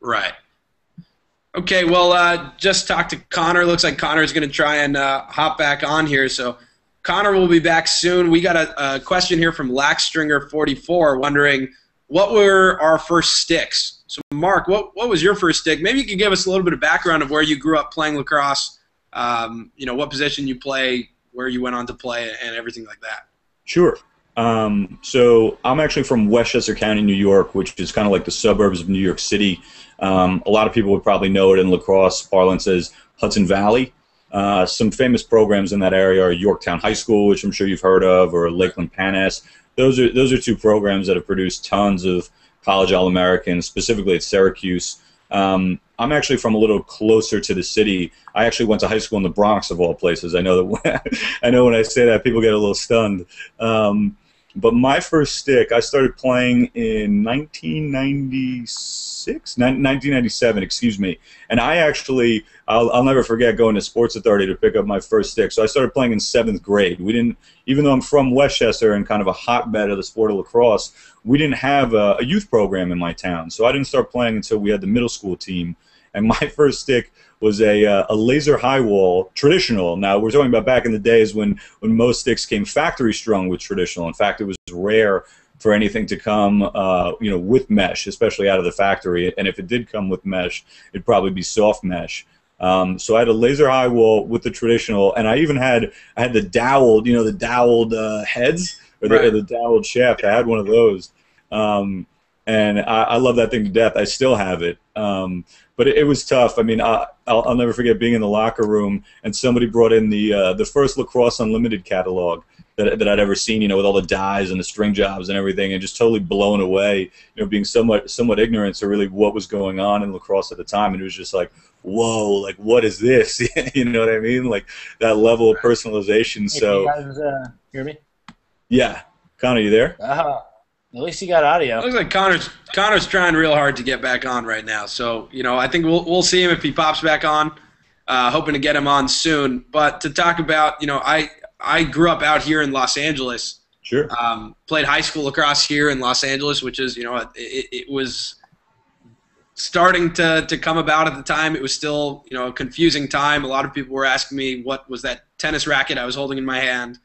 Right. Okay, well, uh, just talked to Connor. Looks like Connor is going to try and uh, hop back on here. So Connor will be back soon. We got a, a question here from Laxstringer44 wondering what were our first sticks? So, Mark, what, what was your first stick? Maybe you could give us a little bit of background of where you grew up playing lacrosse, um, you know, what position you play, where you went on to play, and everything like that. Sure. Um, so I'm actually from Westchester County, New York, which is kind of like the suburbs of New York City. Um, a lot of people would probably know it in lacrosse parlance as Hudson Valley. Uh, some famous programs in that area are Yorktown High School, which I'm sure you've heard of, or Lakeland Panas those are those are two programs that have produced tons of college All Americans, specifically at Syracuse. Um, I'm actually from a little closer to the city. I actually went to high school in the Bronx, of all places. I know that I know when I say that, people get a little stunned. Um, but my first stick, I started playing in 1996, 1997, excuse me. And I actually, I'll, I'll never forget going to Sports Authority to pick up my first stick. So I started playing in seventh grade. We didn't, even though I'm from Westchester and kind of a hotbed of the sport of lacrosse, we didn't have a, a youth program in my town. So I didn't start playing until we had the middle school team. And my first stick was a, uh, a laser high wall traditional. Now we're talking about back in the days when when most sticks came factory strung with traditional. In fact, it was rare for anything to come, uh, you know, with mesh, especially out of the factory. And if it did come with mesh, it'd probably be soft mesh. Um, so I had a laser high wall with the traditional, and I even had I had the doweled, you know, the doweled uh, heads or the, right. or the doweled shaft. I had one of those. Um, and I, I, love that thing to death. I still have it, um, but it, it, was tough. I mean, I, will I'll never forget being in the locker room and somebody brought in the uh, the first Lacrosse Unlimited catalog that, that I'd ever seen. You know, with all the dyes and the string jobs and everything, and just totally blown away. You know, being somewhat somewhat ignorant to really what was going on in lacrosse at the time, and it was just like, whoa, like what is this? you know what I mean? Like that level of personalization. Hey, so, you guys uh, hear me? Yeah, Connor, you there? Uh-huh. At least he got audio. Looks like Connor's Connor's trying real hard to get back on right now. So you know, I think we'll we'll see him if he pops back on. Uh, hoping to get him on soon. But to talk about, you know, I I grew up out here in Los Angeles. Sure. Um, played high school lacrosse here in Los Angeles, which is you know it, it was starting to, to come about at the time. It was still you know a confusing time. A lot of people were asking me what was that tennis racket I was holding in my hand.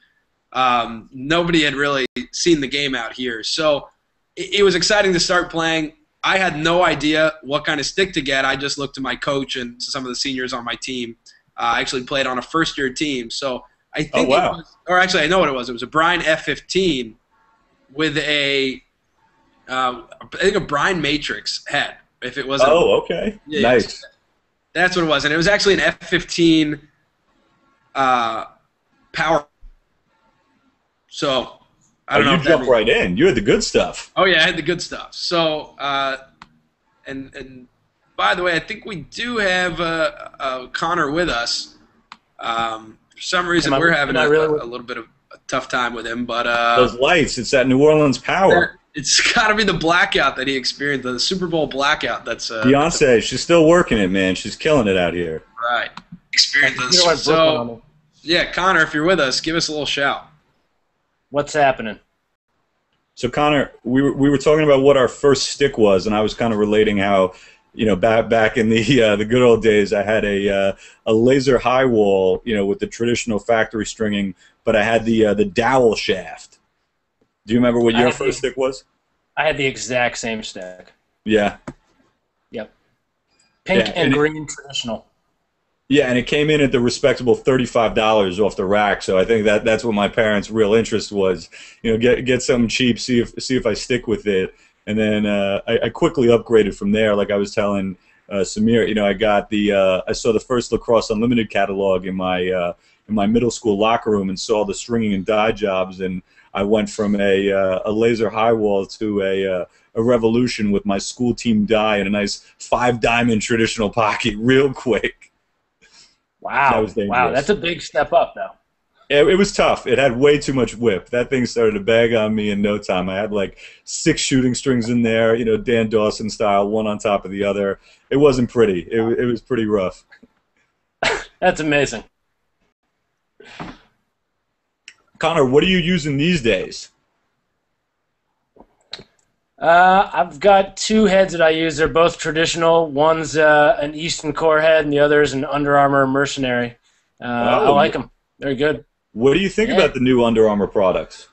Um, nobody had really seen the game out here. So it, it was exciting to start playing. I had no idea what kind of stick to get. I just looked to my coach and to some of the seniors on my team. Uh, I actually played on a first year team. So I oh, think oh, wow. Was, or actually, I know what it was. It was a Brine F15 with a, uh, I think a Brine Matrix head. If it was. Oh, okay. Yeah, nice. That's what it was, and it was actually an F15 uh, power so I don't oh, know. You jumped right in. You had the good stuff. Oh yeah, I had the good stuff. So uh, and and by the way, I think we do have uh, uh, Connor with us. Um, for some reason, I, we're having a, really a, little bit of a tough time with him, but uh, those lights. It's that New Orleans power. It's got to be the blackout that he experienced, the Super Bowl blackout. That's uh, Beyonce. She's still working it, man. She's killing it out here. Right. Experience. So, yeah, Connor, if you're with us, give us a little shout. What's happening? So Connor, we were, we were talking about what our first stick was, and I was kind of relating how, you know, back back in the uh, the good old days, I had a uh, a laser high wall, you know, with the traditional factory stringing, but I had the uh, the dowel shaft. Do you remember what your first the, stick was? I had the exact same stick. Yeah. Yep. Pink yeah, and, and green it, traditional. Yeah, and it came in at the respectable thirty-five dollars off the rack. So I think that that's what my parents' real interest was. You know, get get something cheap, see if see if I stick with it, and then uh, I, I, quickly upgraded from there. Like I was telling uh, Samir, you know, I got the uh, I saw the first Lacrosse Unlimited catalog in my uh, in my middle school locker room and saw the stringing and dye jobs, and I went from a uh, a laser high wall to a uh, a revolution with my school team dye and a nice five diamond traditional pocket real quick. Wow. That wow, that's a big step up, though. It, it, was tough. It had way too much whip. That thing started to bag on me in no time. I had like six shooting strings in there, you know, Dan Dawson style, one on top of the other. It wasn't pretty. It, it was pretty rough. that's amazing. Connor, what are you using these days? Uh, I've got two heads that I use. They're both traditional. One's uh, an Easton Core head, and the other is an Under Armour Mercenary. Uh, oh. I like them. They're good. What do you think yeah. about the new Under Armour products?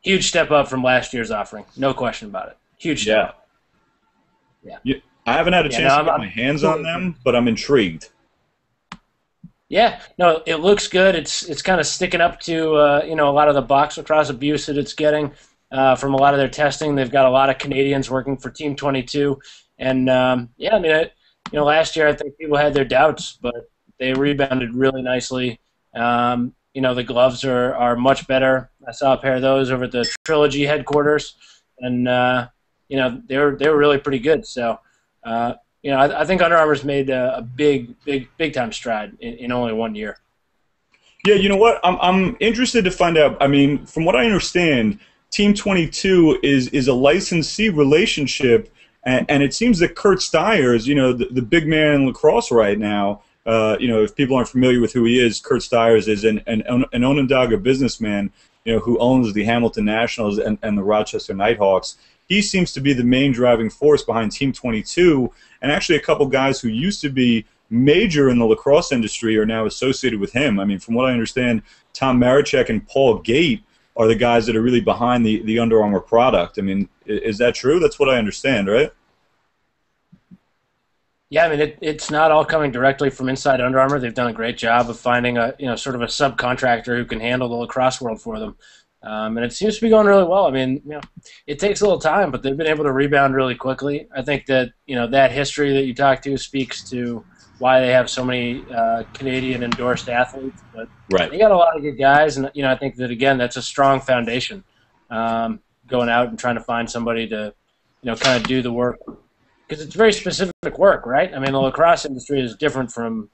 Huge step up from last year's offering. No question about it. Huge step yeah. up. Yeah. yeah. I haven't had a chance no, to get I'm, my hands on them, but I'm intrigued. Yeah, no, it looks good. It's it's kind of sticking up to uh, you know a lot of the box lacrosse abuse that it's getting uh, from a lot of their testing. They've got a lot of Canadians working for Team 22, and um, yeah, I mean, it, you know, last year I think people had their doubts, but they rebounded really nicely. Um, you know, the gloves are, are much better. I saw a pair of those over at the Trilogy headquarters, and uh, you know, they were they were really pretty good. So uh, you know, I, I, think Under Armour's made a, a big, big, big time stride in, in, only one year. Yeah, you know what? I'm I'm interested to find out. I mean, from what I understand, Team 22 is is a licensee relationship, and, and it seems that Curt Styres, you know, the, the big man in lacrosse right now. Uh, you know, if people aren't familiar with who he is, Curt Styres is an, an, an Onondaga businessman, you know, who owns the Hamilton Nationals and, and the Rochester Knighthawks. He seems to be the main driving force behind Team 22, and actually a couple guys who used to be major in the lacrosse industry are now associated with him. I mean, from what I understand, Tom Marechek and Paul Gait are the guys that are really behind the, the Under Armour product. I mean, is that true? That's what I understand, right? Yeah, I mean it, it's not all coming directly from inside Under Armour. They've done a great job of finding a you know sort of a subcontractor who can handle the lacrosse world for them, um, and it seems to be going really well. I mean, you know, it takes a little time, but they've been able to rebound really quickly. I think that you know that history that you talked to speaks to why they have so many uh, Canadian endorsed athletes. But right. they got a lot of good guys, and you know I think that again that's a strong foundation. Um, going out and trying to find somebody to you know kind of do the work because it's very specific work, right? I mean, the lacrosse industry is different from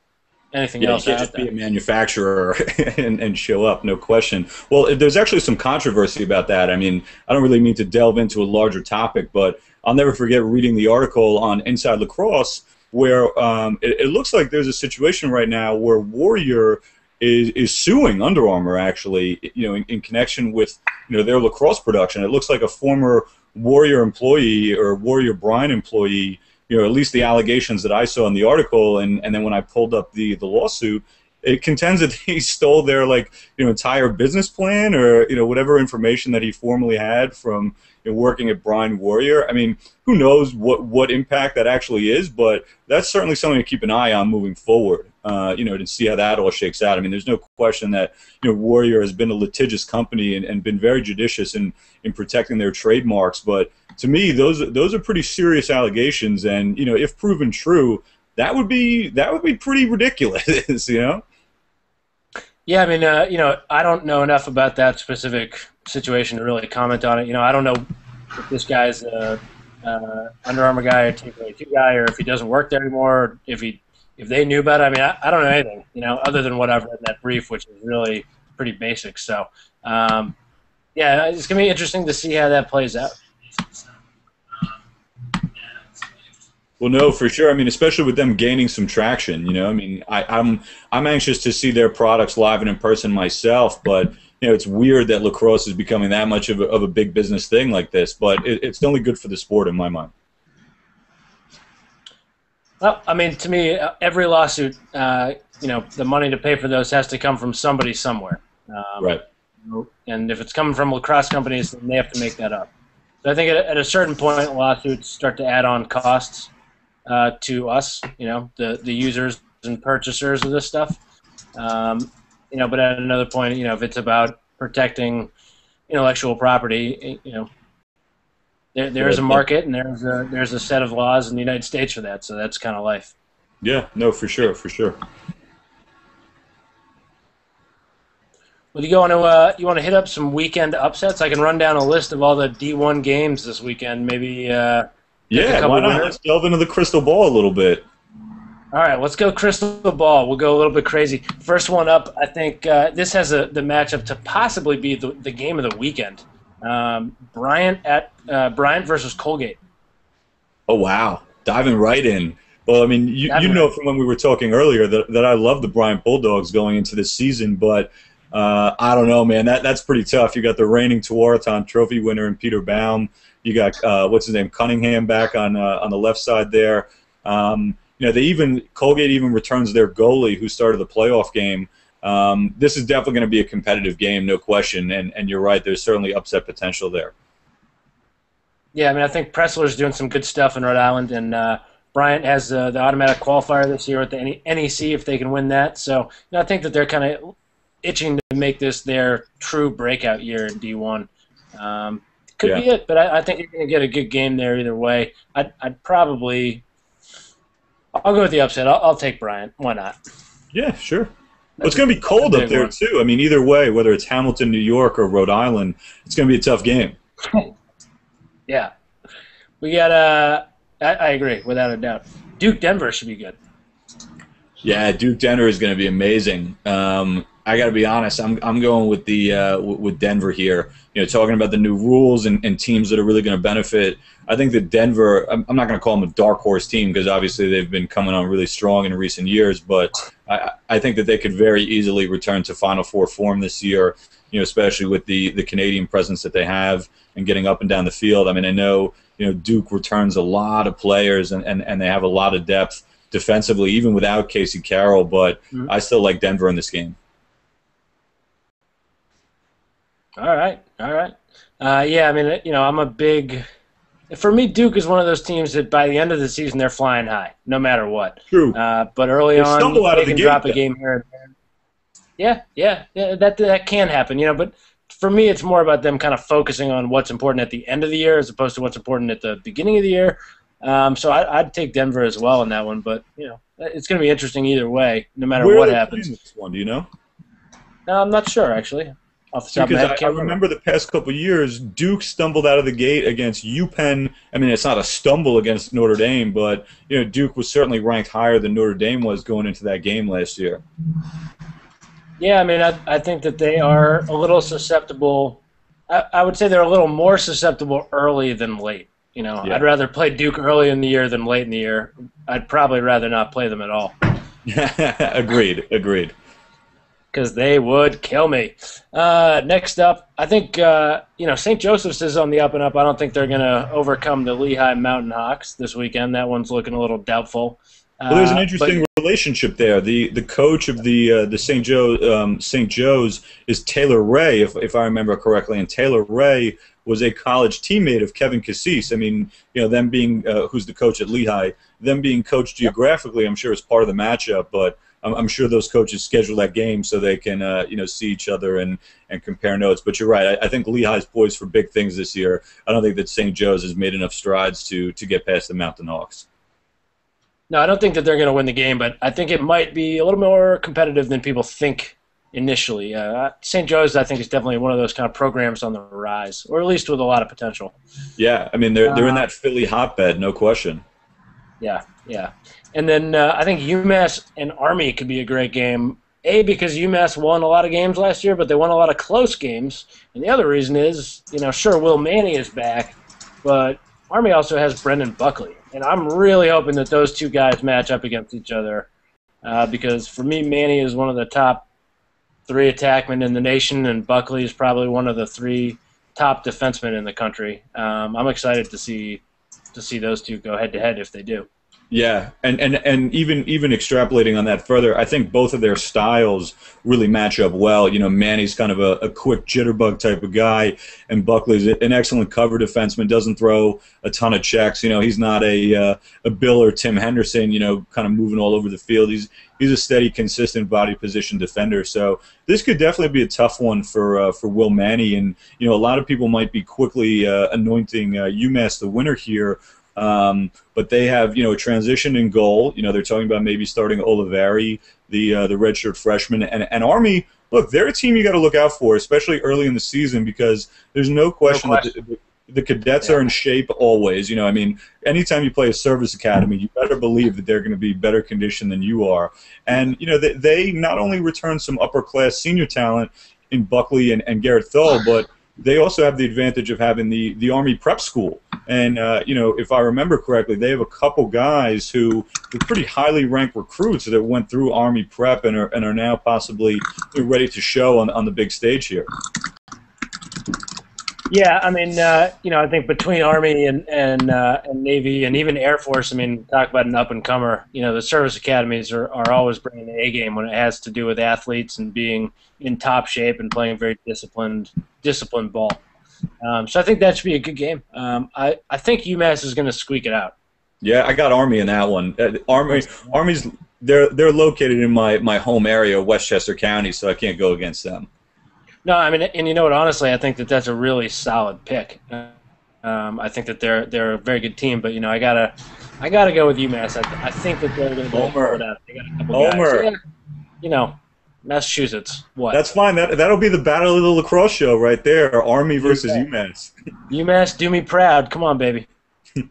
anything yeah, else. You can't just there. be a manufacturer and, and show up, no question. Well, there's actually some controversy about that. I mean, I don't really mean to delve into a larger topic, but I'll never forget reading the article on Inside Lacrosse where um, it, it, looks like there's a situation right now where Warrior is, is suing Under Armour actually, you know, in, in connection with you know their lacrosse production. It looks like a former Warrior employee or Warrior Brine employee, you know, at least the allegations that I saw in the article, and, and then when I pulled up the, the lawsuit, it contends that he stole their like you know entire business plan or you know whatever information that he formerly had from you know, working at Brine Warrior. I mean, who knows what what impact that actually is, but that's certainly something to keep an eye on moving forward. Uh, you know, to see how that all shakes out. I mean, there's no question that you know Warrior has been a litigious company and, and been very judicious in in protecting their trademarks. But to me, those those are pretty serious allegations, and you know, if proven true, that would be that would be pretty ridiculous. you know. Yeah, I mean, uh, you know, I don't know enough about that specific situation to really comment on it. You know, I don't know if this guy's a, a Under Armour guy or Team 22 guy, or if he doesn't work there anymore, if he if they knew about it. I mean, I, I don't know anything, you know, other than what I've read in that brief, which is really pretty basic. So, um, yeah, it's gonna be interesting to see how that plays out. Well, no, for sure. I mean, especially with them gaining some traction. You know, I mean, I, I'm I'm anxious to see their products live and in person myself, but you know, it's weird that lacrosse is becoming that much of a, of a big business thing like this. But it, it's only good for the sport in my mind. Well, I mean, to me, every lawsuit, uh, you know, the money to pay for those has to come from somebody somewhere. Um, right. And if it's coming from lacrosse companies, then they have to make that up. So I think at, at a certain point, lawsuits start to add on costs uh, to us, you know, the, the users and purchasers of this stuff. Um, you know, but at another point, you know, if it's about protecting intellectual property, you know, there, there is a market and there's a there's a set of laws in the United States for that. So that's kind of life. Yeah, no, for sure, for sure. Well, you want to uh, you want to hit up some weekend upsets? I can run down a list of all the D1 games this weekend. Maybe. Uh, yeah, why not? Let's delve into the crystal ball a little bit. All right, let's go crystal ball. We'll go a little bit crazy. First one up, I think uh, this has a, the matchup to possibly be the, the game of the weekend. Um, Bryant at uh, Bryant versus Colgate. Oh wow, diving right in. Well, I mean, you, you know from when we were talking earlier that, that I love the Bryant Bulldogs going into this season, but uh, I don't know, man. That that's pretty tough. You got the reigning Tewaaraton Trophy winner and Peter Baum. You got uh, what's his name, Cunningham, back on uh, on the left side there. Um, you know, they even Colgate even returns their goalie who started the playoff game. Um, this is definitely going to be a competitive game, no question. And and you're right, there's certainly upset potential there. Yeah, I mean, I think Pressler's doing some good stuff in Rhode Island, and uh, Bryant has uh, the automatic qualifier this year at the NEC if they can win that. So you know, I think that they're kind of itching to make this their true breakout year in D1. Um, could yeah. be it, but I, I think you're going to get a good game there either way. I'd, I'd probably I'll go with the upset. I'll, I'll take Bryant. Why not? Yeah, sure. Well, it's going to be cold up there one. too. I mean, either way, whether it's Hamilton, New York, or Rhode Island, it's going to be a tough game. yeah, we got uh, I, I agree without a doubt. Duke Denver should be good. Yeah, Duke Denver is going to be amazing. Um, I got to be honest. I'm I'm going with the uh, with Denver here. You know, talking about the new rules and, and teams that are really going to benefit. I think that Denver. I'm, I'm not going to call them a dark horse team because obviously they've been coming on really strong in recent years. But I, I think that they could very easily return to Final Four form this year. You know, especially with the the Canadian presence that they have and getting up and down the field. I mean, I know you know Duke returns a lot of players and, and, and they have a lot of depth defensively, even without Casey Carroll. But mm-hmm. I still like Denver in this game. All right, all right. Uh, yeah, I mean, you know, I'm a big. For me, Duke is one of those teams that by the end of the season they're flying high, no matter what. True. Uh, but early they on, they can the drop a game here and there. Yeah, yeah, yeah. That that can happen, you know. But for me, it's more about them kind of focusing on what's important at the end of the year as opposed to what's important at the beginning of the year. Um, so I, would take Denver as well in that one, but you know, it's going to be interesting either way, no matter Where what happens. This one, do you know? No, I'm not sure actually. Off the top because of my head, I, I remember the past couple years, Duke stumbled out of the gate against UPenn. I mean, it's not a stumble against Notre Dame, but you know, Duke was certainly ranked higher than Notre Dame was going into that game last year. Yeah, I mean, I, I think that they are a little susceptible. I, I would say they're a little more susceptible early than late. You know, yeah. I'd rather play Duke early in the year than late in the year. I'd probably rather not play them at all. agreed. Agreed. Because they would kill me. Uh, next up, I think uh, you know St. Joseph's is on the up and up. I don't think they're going to overcome the Lehigh Mountain Hawks this weekend. That one's looking a little doubtful. Well, there's an uh, interesting but, relationship there. The the coach of the uh, the St. Joe um, St. Joe's is Taylor Wray, if if I remember correctly, and Taylor Wray was a college teammate of Kevin Cassese. I mean, you know, them being uh, who's the coach at Lehigh, them being coached geographically, I'm sure is part of the matchup. But I'm, I'm sure those coaches schedule that game so they can, uh, you know, see each other and, and compare notes. But you're right. I, I think Lehigh's poised for big things this year. I don't think that St. Joe's has made enough strides to to get past the Mountain Hawks. No, I don't think that they're going to win the game, but I think it might be a little more competitive than people think initially. Uh, St. Joe's, I think, is definitely one of those kind of programs on the rise, or at least with a lot of potential. Yeah, I mean, they're they're in uh, that Philly hotbed, no question. Yeah, yeah, and then uh, I think UMass and Army could be a great game. A because UMass won a lot of games last year, but they won a lot of close games. And the other reason is, you know, sure, Will Manny is back, but Army also has Brendan Buckley, and I'm really hoping that those two guys match up against each other. Uh, because for me, Manny is one of the top three attackmen in the nation, and Buckley is probably one of the three top defensemen in the country. Um, I'm excited to see to see those two go head to head if they do. Yeah, and, and and even even extrapolating on that further, I think both of their styles really match up well. You know, Manny's kind of a, a quick jitterbug type of guy, and Buckley's an excellent cover defenseman. Doesn't throw a ton of checks. You know, he's not a uh, a Bill or Tim Henderson. You know, kind of moving all over the field. He's he's a steady, consistent body position defender. So this could definitely be a tough one for uh, for Will Manny. And you know, a lot of people might be quickly uh, anointing uh, UMass the winner here um, but they have, you know, a transition in goal. You know, they're talking about maybe starting Olivari, the uh, the redshirt freshman, and, and Army. Look, they're a team you got to look out for, especially early in the season, because there's no question, no question. that the, the cadets yeah. are in shape always. You know, I mean, anytime you play a service academy, you better believe that they're going to be better conditioned than you are. And you know, they, they not only return some upper class senior talent in Buckley and, and Garrett Thul, but they also have the advantage of having the, the Army prep school. And, uh, you know, if I remember correctly, they have a couple guys who were pretty highly ranked recruits that went through Army prep and are, and are now possibly ready to show on, on the big stage here. Yeah, I mean, uh, you know, I think between Army and and, uh, and Navy and even Air Force, I mean, talk about an up and comer. You know, the service academies are, are always bringing the A game when it has to do with athletes and being in top shape and playing very disciplined disciplined ball. Um, so I think that should be a good game. Um, I I think UMass is going to squeak it out. Yeah, I got Army in that one. Uh, Army Army's they're they're located in my my home area, Westchester County, so I can't go against them. No, I mean, and you know what? Honestly, I think that that's a really solid pick. Um, I think that they're they're a very good team, but you know, I gotta I gotta go with UMass. I, I think that they're going to go for that. They got a couple Homer. guys. You know, Massachusetts. What? That's fine. That that'll be the battle of the lacrosse show right there. Army versus UMass. UMass, do me proud. Come on, baby.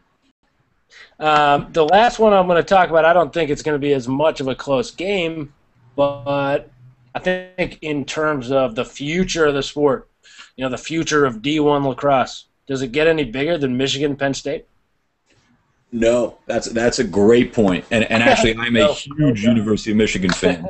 Um, the last one I'm going to talk about, I don't think it's going to be as much of a close game, but I think in terms of the future of the sport, you know, the future of D1 lacrosse, does it get any bigger than Michigan Penn State? No, that's that's a great point. And and actually, I'm a huge University of Michigan fan.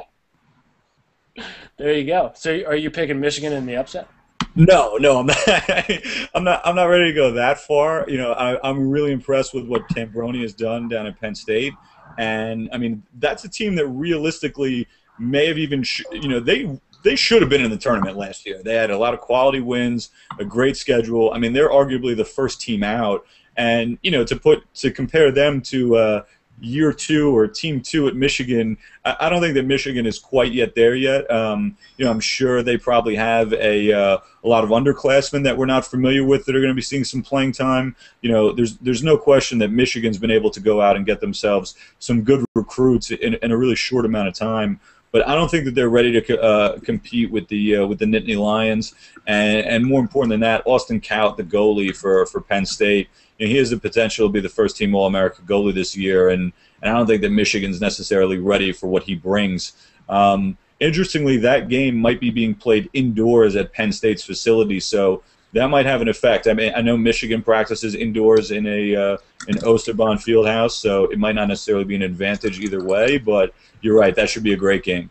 There you go. So, are you picking Michigan in the upset? No, no, I'm not. I'm not. I'm not ready to go that far. You know, I, am really impressed with what Tambroni has done down at Penn State, and I mean that's a team that realistically may have even, sh- you know, they they should have been in the tournament last year. They had a lot of quality wins, a great schedule. I mean, they're arguably the first team out, and you know, to put to compare them to uh, year two or team two at Michigan, I, don't think that Michigan is quite yet there yet. Um, you know, I'm sure they probably have a, uh, a lot of underclassmen that we're not familiar with that are going to be seeing some playing time. You know, there's there's no question that Michigan's been able to go out and get themselves some good recruits in, in a really short amount of time but I don't think that they're ready to uh, compete with the uh, with the Nittany Lions, and and more important than that, Austin Kaut, the goalie for for Penn State you know, he has the potential to be the first team All America goalie this year, and, and I don't think that Michigan's necessarily ready for what he brings. Um, interestingly, that game might be being played indoors at Penn State's facility, so that might have an effect. I mean, I know Michigan practices indoors in a uh, an Oosterbaan Fieldhouse, so it might not necessarily be an advantage either way. But you're right; that should be a great game.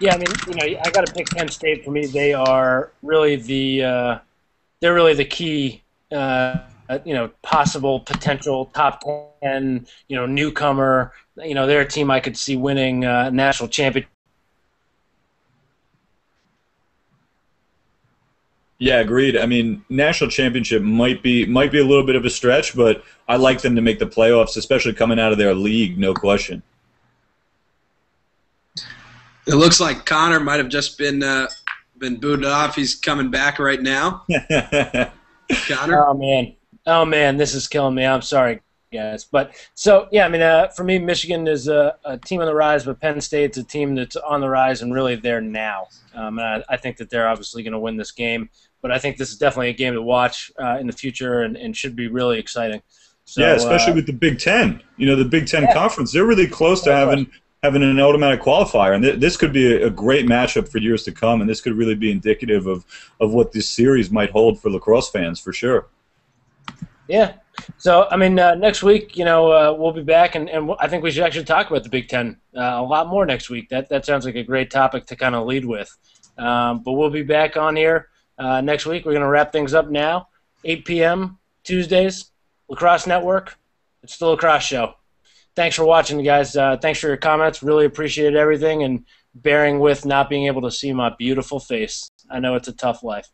Yeah, I mean, you know, I got to pick Penn State for me. They are really the uh, they're really the key uh, uh, you know, possible potential top ten, you know, newcomer. You know, they're a team I could see winning uh, national championship. Yeah, agreed. I mean, national championship might be might be a little bit of a stretch, but I like them to make the playoffs, especially coming out of their league, no question. It looks like Connor might have just been uh, been booted off. He's coming back right now. Connor. Oh man, oh man, this is killing me. I'm sorry, guys. But so yeah, I mean, uh, for me, Michigan is a, a, team on the rise, but Penn State's a team that's on the rise and really there now. Um, and I, I, think that they're obviously going to win this game. But I think this is definitely a game to watch uh, in the future and, and, should be really exciting. So, yeah, especially uh, with the Big Ten. You know, the Big Ten yeah. conference, they're really close to having having an automatic qualifier, and th- this could be a, a, great matchup for years to come, and this could really be indicative of of what this series might hold for lacrosse fans for sure. Yeah. So, I mean, uh, next week, you know, uh, we'll be back, and, and I think we should actually talk about the Big Ten uh, a lot more next week. That that sounds like a great topic to kind of lead with. Um, but we'll be back on here uh, next week. We're going to wrap things up now. 8 p.m. Tuesdays, Lacrosse Network. It's the Lacrosse Show. Thanks for watching, guys. Uh, thanks for your comments. Really appreciate everything and bearing with not being able to see my beautiful face. I know it's a tough life,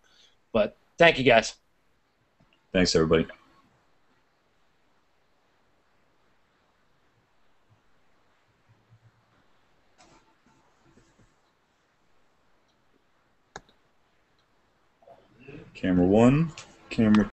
but thank you, guys. Thanks, everybody. Camera one, camera